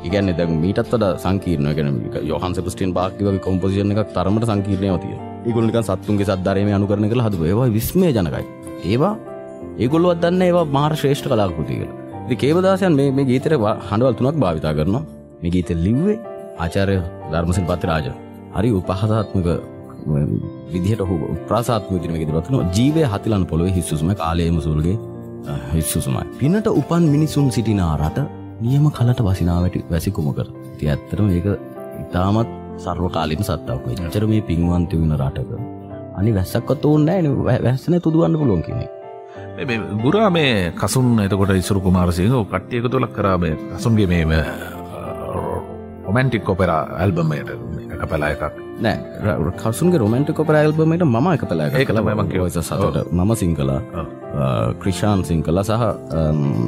ඉගැන්න දැ මීටත් වඩ සංකීර්ණය ගැන යොහන් සපස්ටන් පාකිව කොම්පසිෂන එකක් තරමට සංකීර්ණය තිය ඒගොලික සත්තුන්ගේ සද්දරම අනුකරන කළ හද ඒවා විස්මය ජනකයි ඒවා ඒගොල්ලුවත් දන්න ඒවා මාර ශ්‍රේෂ්ඨ කලාකෘතිය කියලා. කේවදාසයන් මේ ගීතර හඬවල් තුනක් භාවිතා කරනවා. මේ ගීත ලිව්වේ ආචාරය ධර්මසින් පත්තරාජ හරි උපහසාත්මක විදිහට හු ප්‍රාසාත්ම විදිරම ගෙදරත්න ජීවය හතිලන් පොළොව හිස්සුසම කාලයම සුල්ගේ හිස්සුසමයි. පිනට උපන් මිනිසුන් සිටිනා රට නියම කලට වසිනාවට වැසිකුමකර ති ඇත්තරම ඒක ඉතාමත් සර්වකාලිම සත්තාවක් චර මේ පින්වන්ති වෙන රටක අනි වැස්සක්කත් ඕන්නෑ වැස්සන තුදුවන්න පුළුවන් කෙනෙක්. ගුරා මේ කසුන් එතකොට ඉසුරු කුමාරසිංහ කට්ටියක තුළක් කරාම කසුන්ගේ මේ රොමැන්ටික් ඔපෙරා ඇල්බමයට එක පලා එකක්. නෑ කසුන්ගේ රොමන්ටික පරල්බමට ම එක පලා කළ. ම කිවස සතට මම සිංකලා ක්‍රිෂාන් සිංකල සහ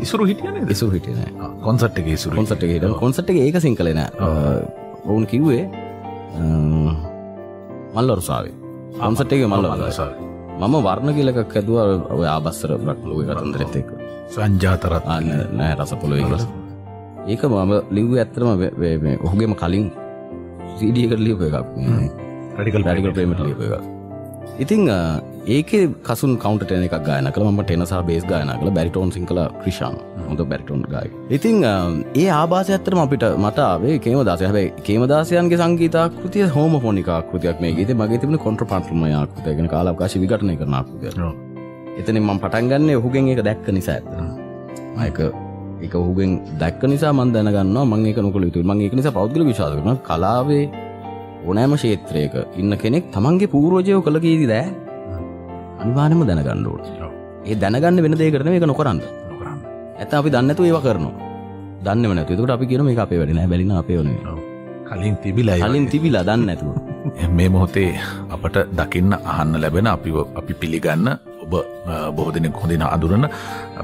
ඉසුරු හිටියන ඉසු හිටියන කොන්සට් එක ඉසුරු කොන්සට හිට කොන්සට් එක ඒක සිංකලන ඔවුන් කිව්වේ මල්ලොරුසාාවේ අම්සට්ගේ මල්ල මම වර්ණ කියලක ඇදුව ඔය ආබස්සර බ්‍රක්ලුව කතන්දරෙත් එක සංජාතරත් නෑ රස පොළොව කල ඒක මම ලිව්ව ඇත්තරම ඔහුගේම කලින් සීඩියකට ලියප එකක්. රඩිකල් පැඩිකල් ප්‍රේමට ලියප එකක්. ඉතිං ඒක කසුන් කවන්ට එකක් ගායන කළ. ම ටෙනසා බේස් ගායන කළ. බැරිටෝන් සිංකල ක්‍රෂාන් හොඳ බැරිටෝන් ගයි ඉතිං ඒ ආබාස ඇත්තරම අපිට මටාවේ කේම දස හැබයි කේමදාසයන්ගේ සංගීතාකෘතිය හෝම ෆෝනිකා කෘතියක් මේ ගීත මගේ තිබන කොන්ට්‍ර පන්ට්‍රමයක්කතගෙන කාලකාශි විගටනය කරනාකෘතිය එතන මම පටන්ගන්න ඔහුගෙන් එක දැක්ක නිසා ඇත්ත අයක එක ඔහුගෙන් දැක්ක නිසා මන් දැනගන්න මං එක නොකළ යුතු මං එක නිසා පෞද්ගල විශාද කරන කලාවේ ඕනෑම ක්ෂේත්‍රයක ඉන්න කෙනෙක් තමන්ගේ පූරෝජයෝ කළ කීදි දෑ? අනිවානම දැනගණ්ඩුවට ඒ දැනගන්න වෙන දේ කරන එක නොකරන්න. ඇත අපි දන්නතු ඒවා කරනවා. දන්න වන තුකට අපි කියන මේ අපේ වැඩෙන බැලින අපේ වන කලින් තිබිලා කලින් තිබිලා දන්න ඇතුව මේ මොහොතේ අපට දකින්න අහන්න ලැබෙන අපි අපි පිළිගන්න ඔබ බොහෝ දෙනෙක් හොඳින අඳුරන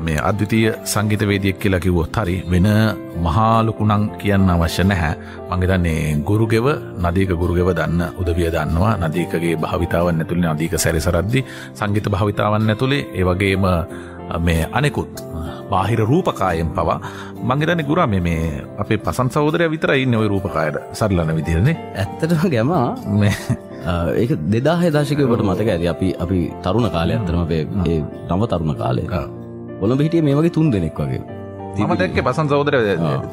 මේ අද්විතීය සංගීතවේදියෙක් කියලා කිව්වොත් හරි වෙන මහාලොකුණං කියන්න අවශ්‍ය නැහැ. මංගේතන්නේ ගුරුගෙව නදීක ගුරුගෙව දන්න උදවිය දන්නවා. නදීකගේ භාවිතාවන් ඇතුළේ නදීක සැරිසරද්දි සංගීත භාවිතාවන් ඇතුළේ. ඒ වගේම මේ අනෙකුත් බාහිර රූපකායෙන් පවා මංගේතන්නේ ගුරා මේ අපේ පසන් සහෝදරය විතරයි ඉන්නේ ওই රූපකායට සරලන විදිහනේ. ඇත්තටම ගැමා. ඒක දෙදාහය දශකවට මතක ඇති. අපි අපි තරුණ කාලය අතරම අපේ නව තරුණ කාලය ඔොළඹ හිටිය මේ වගේ තුන් දෙනෙක් වගේ මම දැක්ක පසන් සෞදර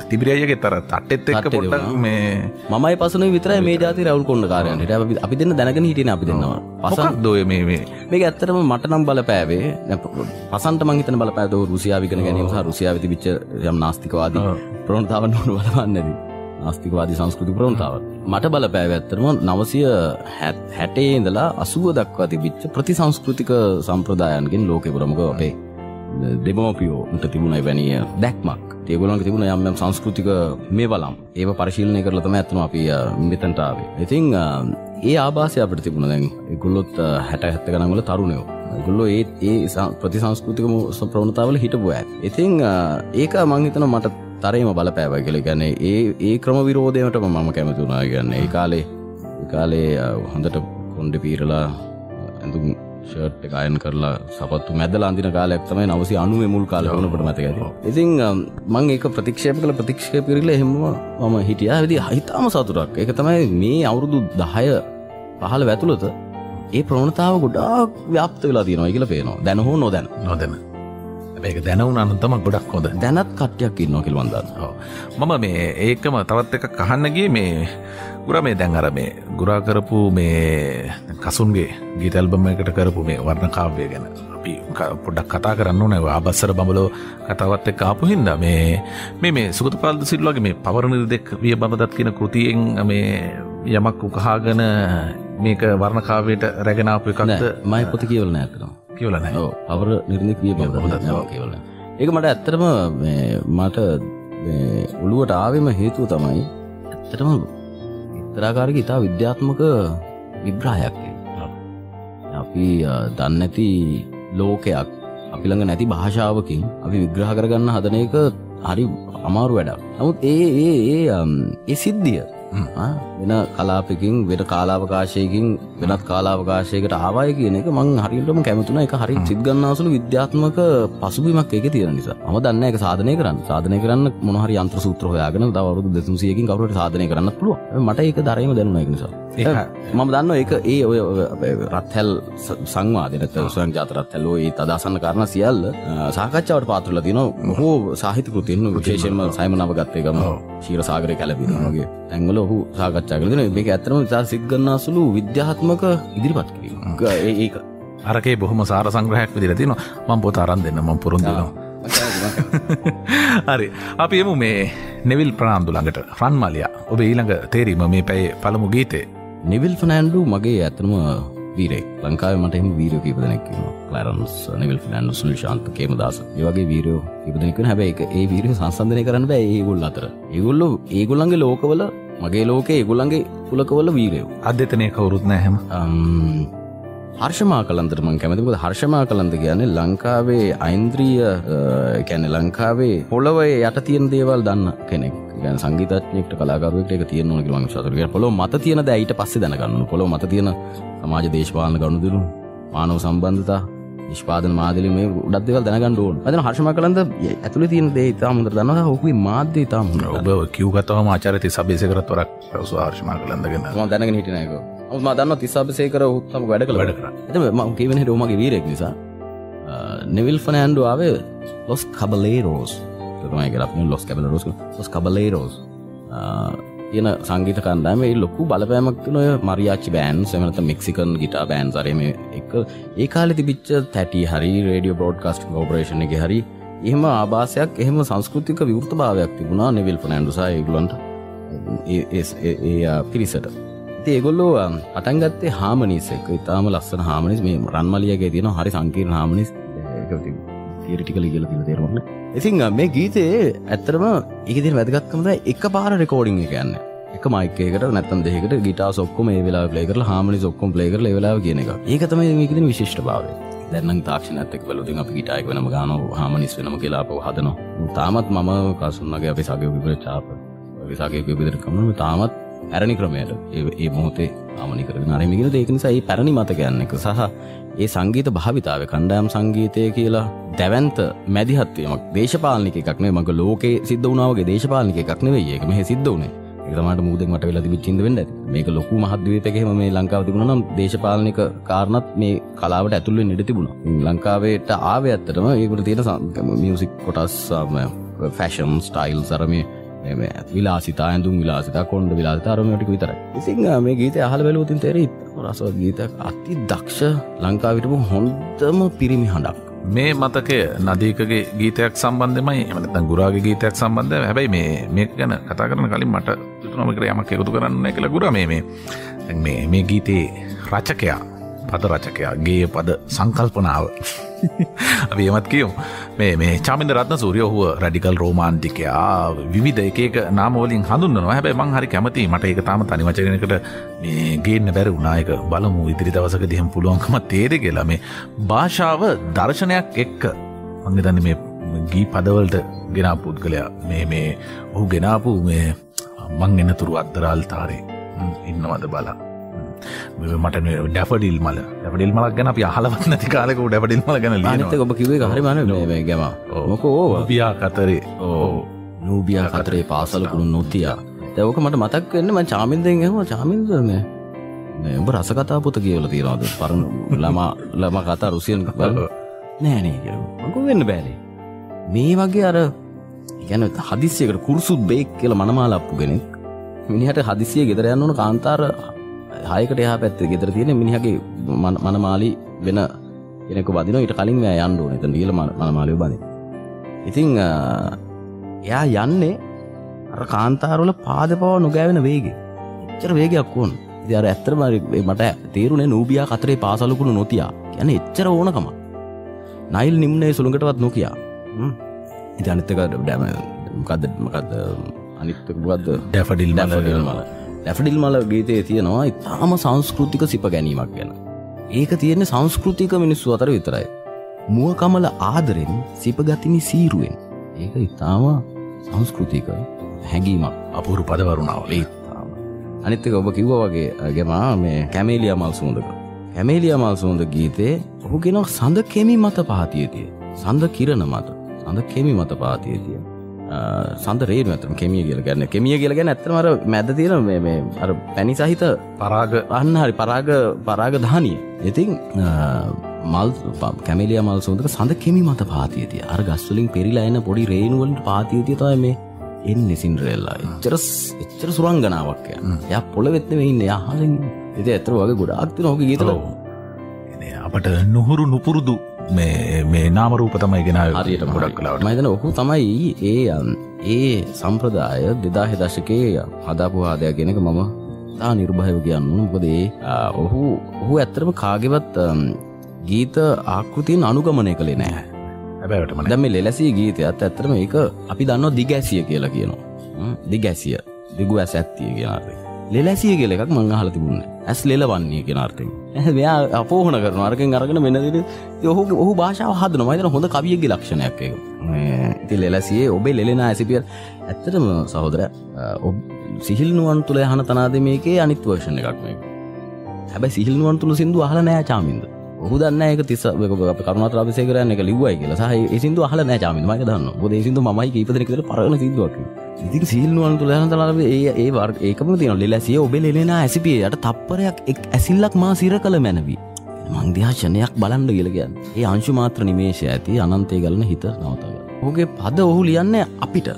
තිබිරියගේ තර තට්ටෙත් එක්ක පොට්ටක් මේ මයි පසන විතර මේ ජාති රවල් කොන්න කාරයන්ට අපි දෙන්න දැනගෙන හිටින අපි දෙන්නවා. පසක් දොය මේ මේ? මේ ඇත්තරම මට නම් බල පෑවේ පසන්ට මංහිතන බල පැද රුසියාවිකන ගැනීම සහ රුසියාවිති විච්ච යම් නාස්තිකවාද ප්‍රෝණතාවන් නොන බලවන්නදී ආස්තිකවාදී සංස්කෘති ප්‍රවණතාව. මට බල පෑවැත්තරම නවසය හැටේ ඉඳලා අසුව දක්වා තිබිච්ච ප්‍රති සංස්කෘතික සම්ප්‍රදායන්ගෙන් ලෝකෙපුරමක අපේ දෙමෝපියෝට තිබුණයි වැනිය දැක්මක්. ඒගොලන්ට තිබුණ යම් සංස්කෘතික මේ බලම් ඒ පරිශීලනය කරලතම ඇත්න අපි මෙතැන්ටාවේ ඉතිං ඒ ආබාසය අපට තිබුණ. දැන් ගුල්ලොත් හැට හැත්ත ගනගල තරුණයෝ. ගුල්ලො ඒ ඒ ප්‍රතිසංස්කෘතික ප්‍රවණතාවල හිටපු ඇත් ඉතිං ඒක මංහිතන මට තරයම බලපෑව කියල. ගැන ඒ ඒ ක්‍රම විරෝධයටම මම කැමතුනා ගන්න ඒ කාලේ කාලේ හොඳට කොන්්ඩ පීරලා ඇඳුම් ෂර්ට් එකයන් කරලා සපත්තු මැදල අන්දින කාලයක් තමයි නවසි අනුව මුල් කාලවනට මතක ඇති. ඉතින් මං ඒක ප්‍රතික්ෂේප කළ. ප්‍රතික්ෂය පිරිල හෙම මම හිටිය. විදි හිතාම සතුරක් එක තමයි මේ අවුරුදු දහය පහල වැතුළත ඒ ප්‍රවණතාව ගොඩාක් ව්‍යාප්ත වෙලා තියෙනවා කියල පේනවා. දැන හෝ නොදැන. නොදැන. ඒක දැනවුන අනතම ගොඩක් හොඳ. දැනත් කට්ටයක් ඉන්න කිල්වන්දන්න මම මේ ඒකම තවත් එක කහන්නගේ මේ ගුර මේ දැන් අර මේ ගුරා කරපු මේ කසුන්ගේ ගීතල්බම එකට කරපු මේ වර්ණ කාව්‍ය ගැන අපි ක- පොඩ්ඩක් කතා කරන්න නැව අබස්සර බඹලෝ කතාවත් එක් ආපු හින්ද මේ මේ මේ සුගත පාල්ද සිල්ලගේ මේ පවරණ දෙක් විය බඳදත් කියන කෘතියෙන් මේ යමක් උකහාගන මේක වර්ණකාවයට රැගෙනාපු එකක්ද? මයි පොත කියවල නෑතනවා කියවලන පවර නිර්ණය කිය කියවල ඒක මට ඇත්තරම මේ මට මේ ඔළුවට ආවෙම හේතුව තමයි ඇත්තටම ඉත්තරාකාරක ඉතා විද්‍යාත්මක විබ්‍රාහයක් අපි දන්නැති ලෝකයක් අපි ළඟ නැති භාෂාවකින් අපි විග්‍රහ කරගන්න හදන එක හරි අමාරු වැඩක්. නමුත් ඒ ඒ ඒ සිද්ධිය වෙන කලාපකින් වෙන කාලාවකාශයකින් වෙනත් කාලාවකාශයකට ආවාය කියන එක මං හරියටම කැමතුන එක හරි සිද්ගන්නාසුළු විද්‍යාත්මක පසුබිමක් එක තියෙන නිසා. මම දන්න එක සාධනය කරන්න. සාධනය කරන්න මොනහරි යන්ත්‍ර සූත්‍ර හොයාගෙන අවුරුදු 200කින් කවුරුහරි සාධනය කරන්නත් පුළුවන්. හැබැයි මට ඒක දරේම දැනුණා ඒක නිසා. මම දන්න ඒක ඒ ඔය රත්හැල් ස- සංවාදය නැත්නම් ස්වයං ජාත රත්හැල් ඔය ඒ තදාසන්න කාරණා සියල්ල සාකච්ඡාවට පාත්‍ර වෙලා තියෙනවා බොහෝ සාහිත්‍ය කෘතීන් විශේෂයෙන්ම සයිමන් අවගත්තේ ගම ශීර සාගරේ කැළඹිනවා වගේ තැන්වල ඔහු සාකච්ඡා කරලා දෙනවා. මේක ඇත්තටම ඉතා සිග්ගන්නාසුළු විද්‍යාත්මක ඉදිරිපත් කිරීම. ඒ- ඒක. අරකේ බොහොම සාර සංග්‍රහයක් විදිර තින මං පොත අරන් දෙන්න මං පුරුන්දනවා හරි. අපි එමු මේ නෙවිල් ප්‍රනාාන්දු ළඟට. ෆ්‍රන්මලිය ඔබ ඊළඟ තේරීම මේ පැයි පළමු ගීතේ. නිවිල් ෆනෑන්ඩු මගේ ඇතනම වීරෙක් ලංකාව මට එම වීරෝ කීපදනෙක්ම ලරන්ස් නිවල් ෆනන්ඩු සුල් ශාන්ත කේමදස ඒවගේ වීරෝ ඉපදනෙක හැබැයි ඒ වීරෝ සංසන්ධනය කරන්න බෑ ඒගුල් අතර. ඒගොල්ලො ඒගොල්ලන්ගේ ලෝකවල මගේ ලෝකේ ඒගොල්ලන්ගේ කුලකවල වීරයෝ අධ්‍යතනය කවුරුත් නැහැම හර්ෂමා කලන්තර මං කැමතිකද හර්ෂමා කලන්ත කියන්නේ ලංකාවේ අයින්ද්‍රීය කැන ලංකාවේ පොළොවේ යට තියෙන දේවල් දන්න කෙනෙක් ගැන සංගීතඥෙක්ට කලාකරුවෙක්ට එක තියෙන ඕන කියලා මං විශ්වාස කරනවා. පොළොව මත තියෙන දේ ඊට පස්සේ දැනගන්න ඕන. පොළොව මත තියෙන සමාජ දේශපාලන ගනුදෙනු මානව සම්බන්ධතා නිෂ්පාදන මාදලි මේ උඩත් දේවල් දැනගන්න ඕන. මම හර්ෂමා කලන්ත ඇතුලේ තියෙන දේ ඉතාම හොඳට දන්නවා. ඔහුගේ මාධ්‍ය ඉතාම හොඳට ඔබ කිව්ගතවම ආචරිත සබේසකරත් වරක් පැවසු ආර්ශමා කළඳගෙන මම දැනගෙන හිටියේ නෑ ඒක. මම දන්නවා තිස්සබ්සේකර ඔහු තම වැඩ කළ වැඩ කරා. එතම මම කියවෙන ඔමගේ වීරෙක් නිසා නෙවිල් ෆනෑන්ඩු ආවේ ලොස් කබලේරෝස් තමයි කරක් ලොස් කැබලරෝස් ලොස් කබලේරෝස් තියෙන සංගීත කන්දාම ඒ ලොකු බලපෑමක් නොය මරියාච්චි බෑන් සමනත මෙක්සිකන් ගිටා බෑන් සරම එක. ඒ කාලෙ තිබිච්ච තැටි හරි රඩිය බෝඩ්කාස්ට ගෝපරේෂණ එක හරි එහෙම ආබාසයක් එහෙම සංස්කෘතික විවෘත භාවයක් තිබුණා නෙවිල් පනෑන්ඩුසා ඒගුලන්ට ඒ පිරිසට. ඉතින් ඒගොල්ලෝ පටන්ගත්තේ හාමනිස් එක. ඉතාම ලස්සන හාමනිස් මේ රන්මලියගේ තියෙන හරි සංකීර්ණ හාමනිස් තීරටිකල කියල තිල තේරවන්න ඉතින් මේ ගීතයේ ඇත්තරම ඒකතින් වැදගත්කමද එක පාර රෙකෝඩිං එක යන්න. එක මයිකේකට නැත්තන් දෙකට ගිටා සොක්කොම ඒ වෙලා ප්ලේකර හාමනි සොක්කොම් ප්ලේකර වෙලා කියන එක. ඒක තමයි මේකතින විශිෂ්ට භාව දැන්න තාක්ෂණඇත්තක් වලුතින් අප ගිටායක වෙනම ගාන හාමනිස් වෙනම කියලාප හදනවා. තාමත් මම කසුන්නගේ අපි සගය විපර චාප විසාගේ විදිර කමන තාමත් ඇරණි ක්‍රමයට ඒ- ඒ මොහොතේ ආමනි කරගෙන අරමිගෙන ඒක නිසා ඒ පැරණි මතක යන්න එක සහ ඒ සංගීත භාවිතාව කණ්ඩායම් සංගීතය කියලා දැවන්ත මැදිහත්වීමක් දේශපාලනික එකක් නේ මක ලෝකේ සිද්ධ වුණාවගේ දේශපාලනික එකක් නෙවෙයි ඒක. මෙහි සිද්ධ වුණේ. ඒක තමයි මූදෙන් මට වෙලා තිබිච්ච ඉඳ වෙන්න ඇති මේක ලොකු මහද්වීපයකම මේ ලංකාව තිබුණා නම් දේශපාලනික කාරණත් මේ කලාවට ඇතුල් වෙන්න ඉඩ තිබුණා. ලංකාවේට ආවේ ඇත්තටම ඒකට තියෙන සම්- මියුසික් කොටස් ෆැෂන් ස්ටයිල් සර මේ මේ විලාසිතා ඇඳුම් විලාසිතා කොන්ඩ විලාසිතා අරමටික විතරයි. ඉසිං මේ ගීත අහල බැලූතින් තෙරේ රසවත් ගීතයක්. අති දක්ෂ ලංකාවිටපු හොන්දම පිරිමි හඬක්. මේ මතකය නදීකගේ ගීතයක් සම්බන්ධමයි එමනතන් ගුරාගේ ගීතයක් සම්බන්ධ හැබැයි මේ මේ ගැන කතා කරන කලින් මට තුනමකර යමක් එකතු කරන්න කළ ගුර මේ මේ දැන් මේ මේ ගීතේ රචකයා පද රචකයා ගේ පද සංකල්පනාව. (laughs) අපි එමත් කියවු මේ මේ චාමින්ද රත්න සූරිය හුව රඩිකල් රෝමාන්ටිකයා විවිධ එකක නාමෝලින් හඳුන්නවා හැබැයි මං හරි කැමති මට ඒක තාම තනිවචනකට මේ ගේන්න බැරි උනායක බලමු ඉදිරි දවසක දිහම් පුළුවන්කම තේර කියලා. මේ භාෂාව දර්ශනයක් එක්ක මංගතන්න මේ ගී පදවලට ගෙනා පුද්ගලයා මේ මේ ඔහු ගෙනාපු මේ මං එන්නතුරු අත්තරාල්තාරේ ඉන්නවද බලා? මට ඩැපඩිල් මල. ඩැපඩිල් මලක් ගැන අපි අහලවත් නැති කාලක ඩැපඩිල් මල ගැන අනිත ඔබ කිවේ හරිමන ගැම. මොකෝ පියා කතරේ. ඕ නූබියා කතරේ පාසලකුණු නොතියා. දැවක මට මතක් වෙන්න ම චාමින්දෙන් එහම චාමින්දම උඹ රසකතා පොත කියවල තියෙනවාද? පරණ ළමා (laughs) ළම කතා රුසියන් බල නෑනේ මකු වෙන්න බෑලේ මේ වගේ අර ගැන හදිසියකට කුරුසුත් බේක් කියල මනමාලප්පු කෙනෙක් මිනිහට හදිසිය ගෙදර යන්න ඕන කාන්තාර හයකට එහා පැත්ත ගෙදර තියෙන මිනිහගේ මන- මනමාලි වෙන කෙනෙක වදින ඊට කලින් මෙයා යන්න ඕනේ. එතන ඊළ මනමාලිය බඳින ඉතින් එයා යන්නේ අර කාන්තාරවල පාද පව නොගෑවෙන වේගේ. එච්චර වේගයක් ඕන. ඉතින් අර ඇත්තටම මට තේරුනේ නූබියා කතරේ පාසලකුණු නොතියා. කියන්නේ එච්චර ඕනකම. නයිල් නිම්නේ සුළඟටවත් නොකියා. හ්ම්. ඉතින් අනිත් එක මොකද්ද මොකද්ද අනිත් එක මොකද්ද? ඩැෆඩිල් ඩැෆඩිල් මල ඩැෆඩිල් මල ගීතයේ තියෙනවා ඉතාම සංස්කෘතික සිප ගැනීමක් ගැන. ඒක තියෙන්නේ සංස්කෘතික මිනිස්සු අතර විතරයි. මුව කමල ආදරෙන් සිපගතිනි සීරුවෙන්. ඒක ඉතාම සංස්කෘතික හැඟීමක්. අපුරු පදවරුණාව ඒ ඉතාම. අනිත් එක ඔබ කිව්ව වගේ ගෙමා මේ කැමේලිය මල් සුවඳක. කැමේලිය මල් සුවඳ ගීතේ ඔහු කෙනක් සඳ කෙමි මත පහතියතිය සඳ කිරණ මත. සඳ කෙමි මත පාතියතිය සඳ රේනු ඇතම කෙමිය කියල ගැන්න කෙමිය කියල ගැන ඇත්තමර මැද තියෙන මේ- අර පැණි සහිත පරාග. අන්න හරි පරාග පරාග ධානිය. ඉතින් මල් කැමලිය මල් සුන්දක සඳ කෙමි මත පාතියතිය අර ගස්වලින් පෙරිලා එන පොඩි රේනුවලට පාතියතිය තයි මේ එන්න සින්ඩරෙල්ලා. එච්චර ස්- එච්චර සුරංගනාවක් ය. පොල වෙත්න ඉන්න යහලින් එති ඇතර වගේ ගොඩාක්ති නොක ගීතල අපට නුහුරු නුපුරුදු මේ මේ නාමරූප තමයි ගෙන හරියට ගොඩක් කලාවට මයිතන ඔහු තමයි ඒ ඒ සම්ප්‍රදාය දෙදාහෙ දශකයේ හදාපුහාදයක් ගෙනක මම තා නිර්භයව කියන්න. මොකද ඔහු ඔහු ඇත්තරම කාගෙවත් ගීත ආකෘතියෙන් අනුගමනය කළේ නෑ. හැබැවටම දැම ලෙලසී ගීතයත් ඇත්තරම ඒක අපි දන්න දිගැසිය කියලා කියනවා. දිගැසිය දිගු ඇස් ඇත්තිය කියනාර්ථය ලෙලැසිය කියල එකක් මං හල තිබුණ. ඇස් ලෙල වන්නේ කියනාර්ථය මෙයා අපෝහන කරන අරකින් අරගෙන මෙනදින ඔහු ඔහු භාෂාව හදන මයිතන හොඳ කවියගේ ලක්ෂණයක් එක ඉති ලෙලසියේ ඔබේ ලෙලෙන ඇසිපිය ඇත්තටම සහෝදර සිහිල්නුවන් තුළ හන තනාද මේකේ අනිත් වර්ෂණ එකක් මේ හැබැ සිහිල්නුවන් තුළ සිදු අහල නෑ චාමින්ද ඔහු දන්න එක තිස කරුණත් රාපිසය කරන්න එක ලිවයි කියලා. සහ සිදු හල නෑ චාමින් මක දන්න බොද සිදු මයි කීපදනකට පරණ සිදුවක් ඉතින් සිල්නුවන් තුළ හන තලාව ඒ ඒ වර් ඒකම තියන ලෙලසිය ඔබේ ලෙලෙන ඇසිපිය. යට තප්පරයක් එක් ඇසිල්ලක් මා සිර කළ මැනවී. මංදයාශනයක් බලන්ඩ කියලගන්න ඒ අංශු මාත්‍ර නිමේශය ඇති අනන්තය ගලන හිත නවතව. හෝගේ පද ඔහු ලියන්න අපිට.